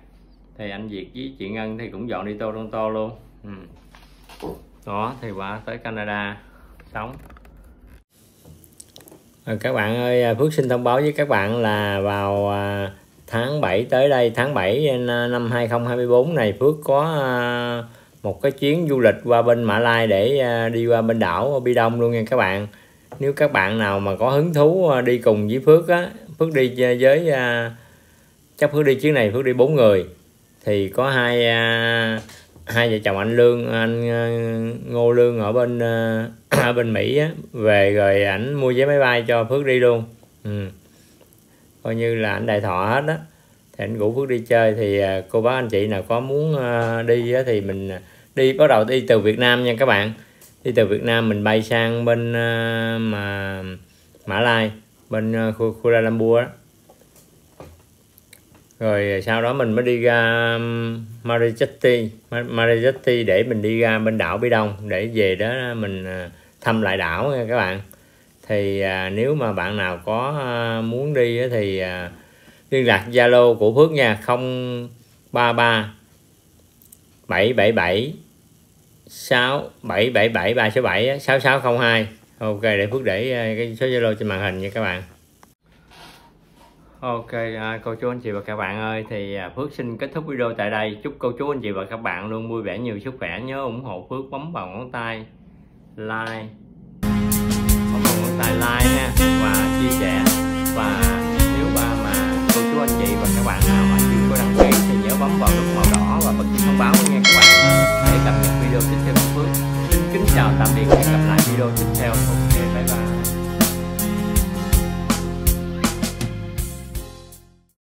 Thì anh Việt với chị Ngân thì cũng dọn đi Toronto luôn. Ừ. đó thì qua tới Canada. Sống. À, các bạn ơi à, Phước xin thông báo với các bạn là vào à, tháng 7 tới đây tháng 7 năm 2024 này Phước có một cái chuyến du lịch qua bên Mã Lai để đi qua bên đảo Bi Đông luôn nha các bạn. Nếu các bạn nào mà có hứng thú đi cùng với Phước á Phước đi với chắc phước đi chuyến này phước đi bốn người. Thì có hai à, hai vợ chồng anh lương anh à, ngô lương ở bên à, ở bên mỹ á, về rồi ảnh mua vé máy bay cho phước đi luôn. Ừ. coi như là ảnh đại thọ hết á. Thì anh rủ phước đi chơi thì à, cô bác anh chị nào có muốn à, đi á, thì mình à, đi bắt đầu đi từ việt nam nha các bạn. Đi từ việt nam mình bay sang bên mà mã lai bên khu Kuala Lumpur đó rồi sau đó mình mới đi ra um, Marichetti. Marichetti để mình đi ra bên đảo Bi Đông để về đó mình à, thăm lại đảo nha các bạn. Thì à, nếu mà bạn nào có à, muốn đi thì à, liên lạc Zalo của Phước nha 033 777 6 777 367 6602 ok để Phước để à, cái số Zalo trên màn hình nha các bạn. Ok, à, cô chú anh chị và các bạn ơi, thì à, Phước xin kết thúc video tại đây. Chúc cô chú anh chị và các bạn luôn vui vẻ nhiều sức khỏe. Nhớ ủng hộ Phước bấm vào ngón tay like, bấm vào ngón tay like nha và chia sẻ. Và nếu mà, mà cô chú anh chị và các bạn nào mà chưa có đăng ký thì nhớ bấm vào nút màu đỏ và bật thông báo nha các bạn để cập nhật video tiếp theo của Phước. Xin kính chào tạm biệt, hẹn gặp lại video tiếp theo. Ok, bye bye.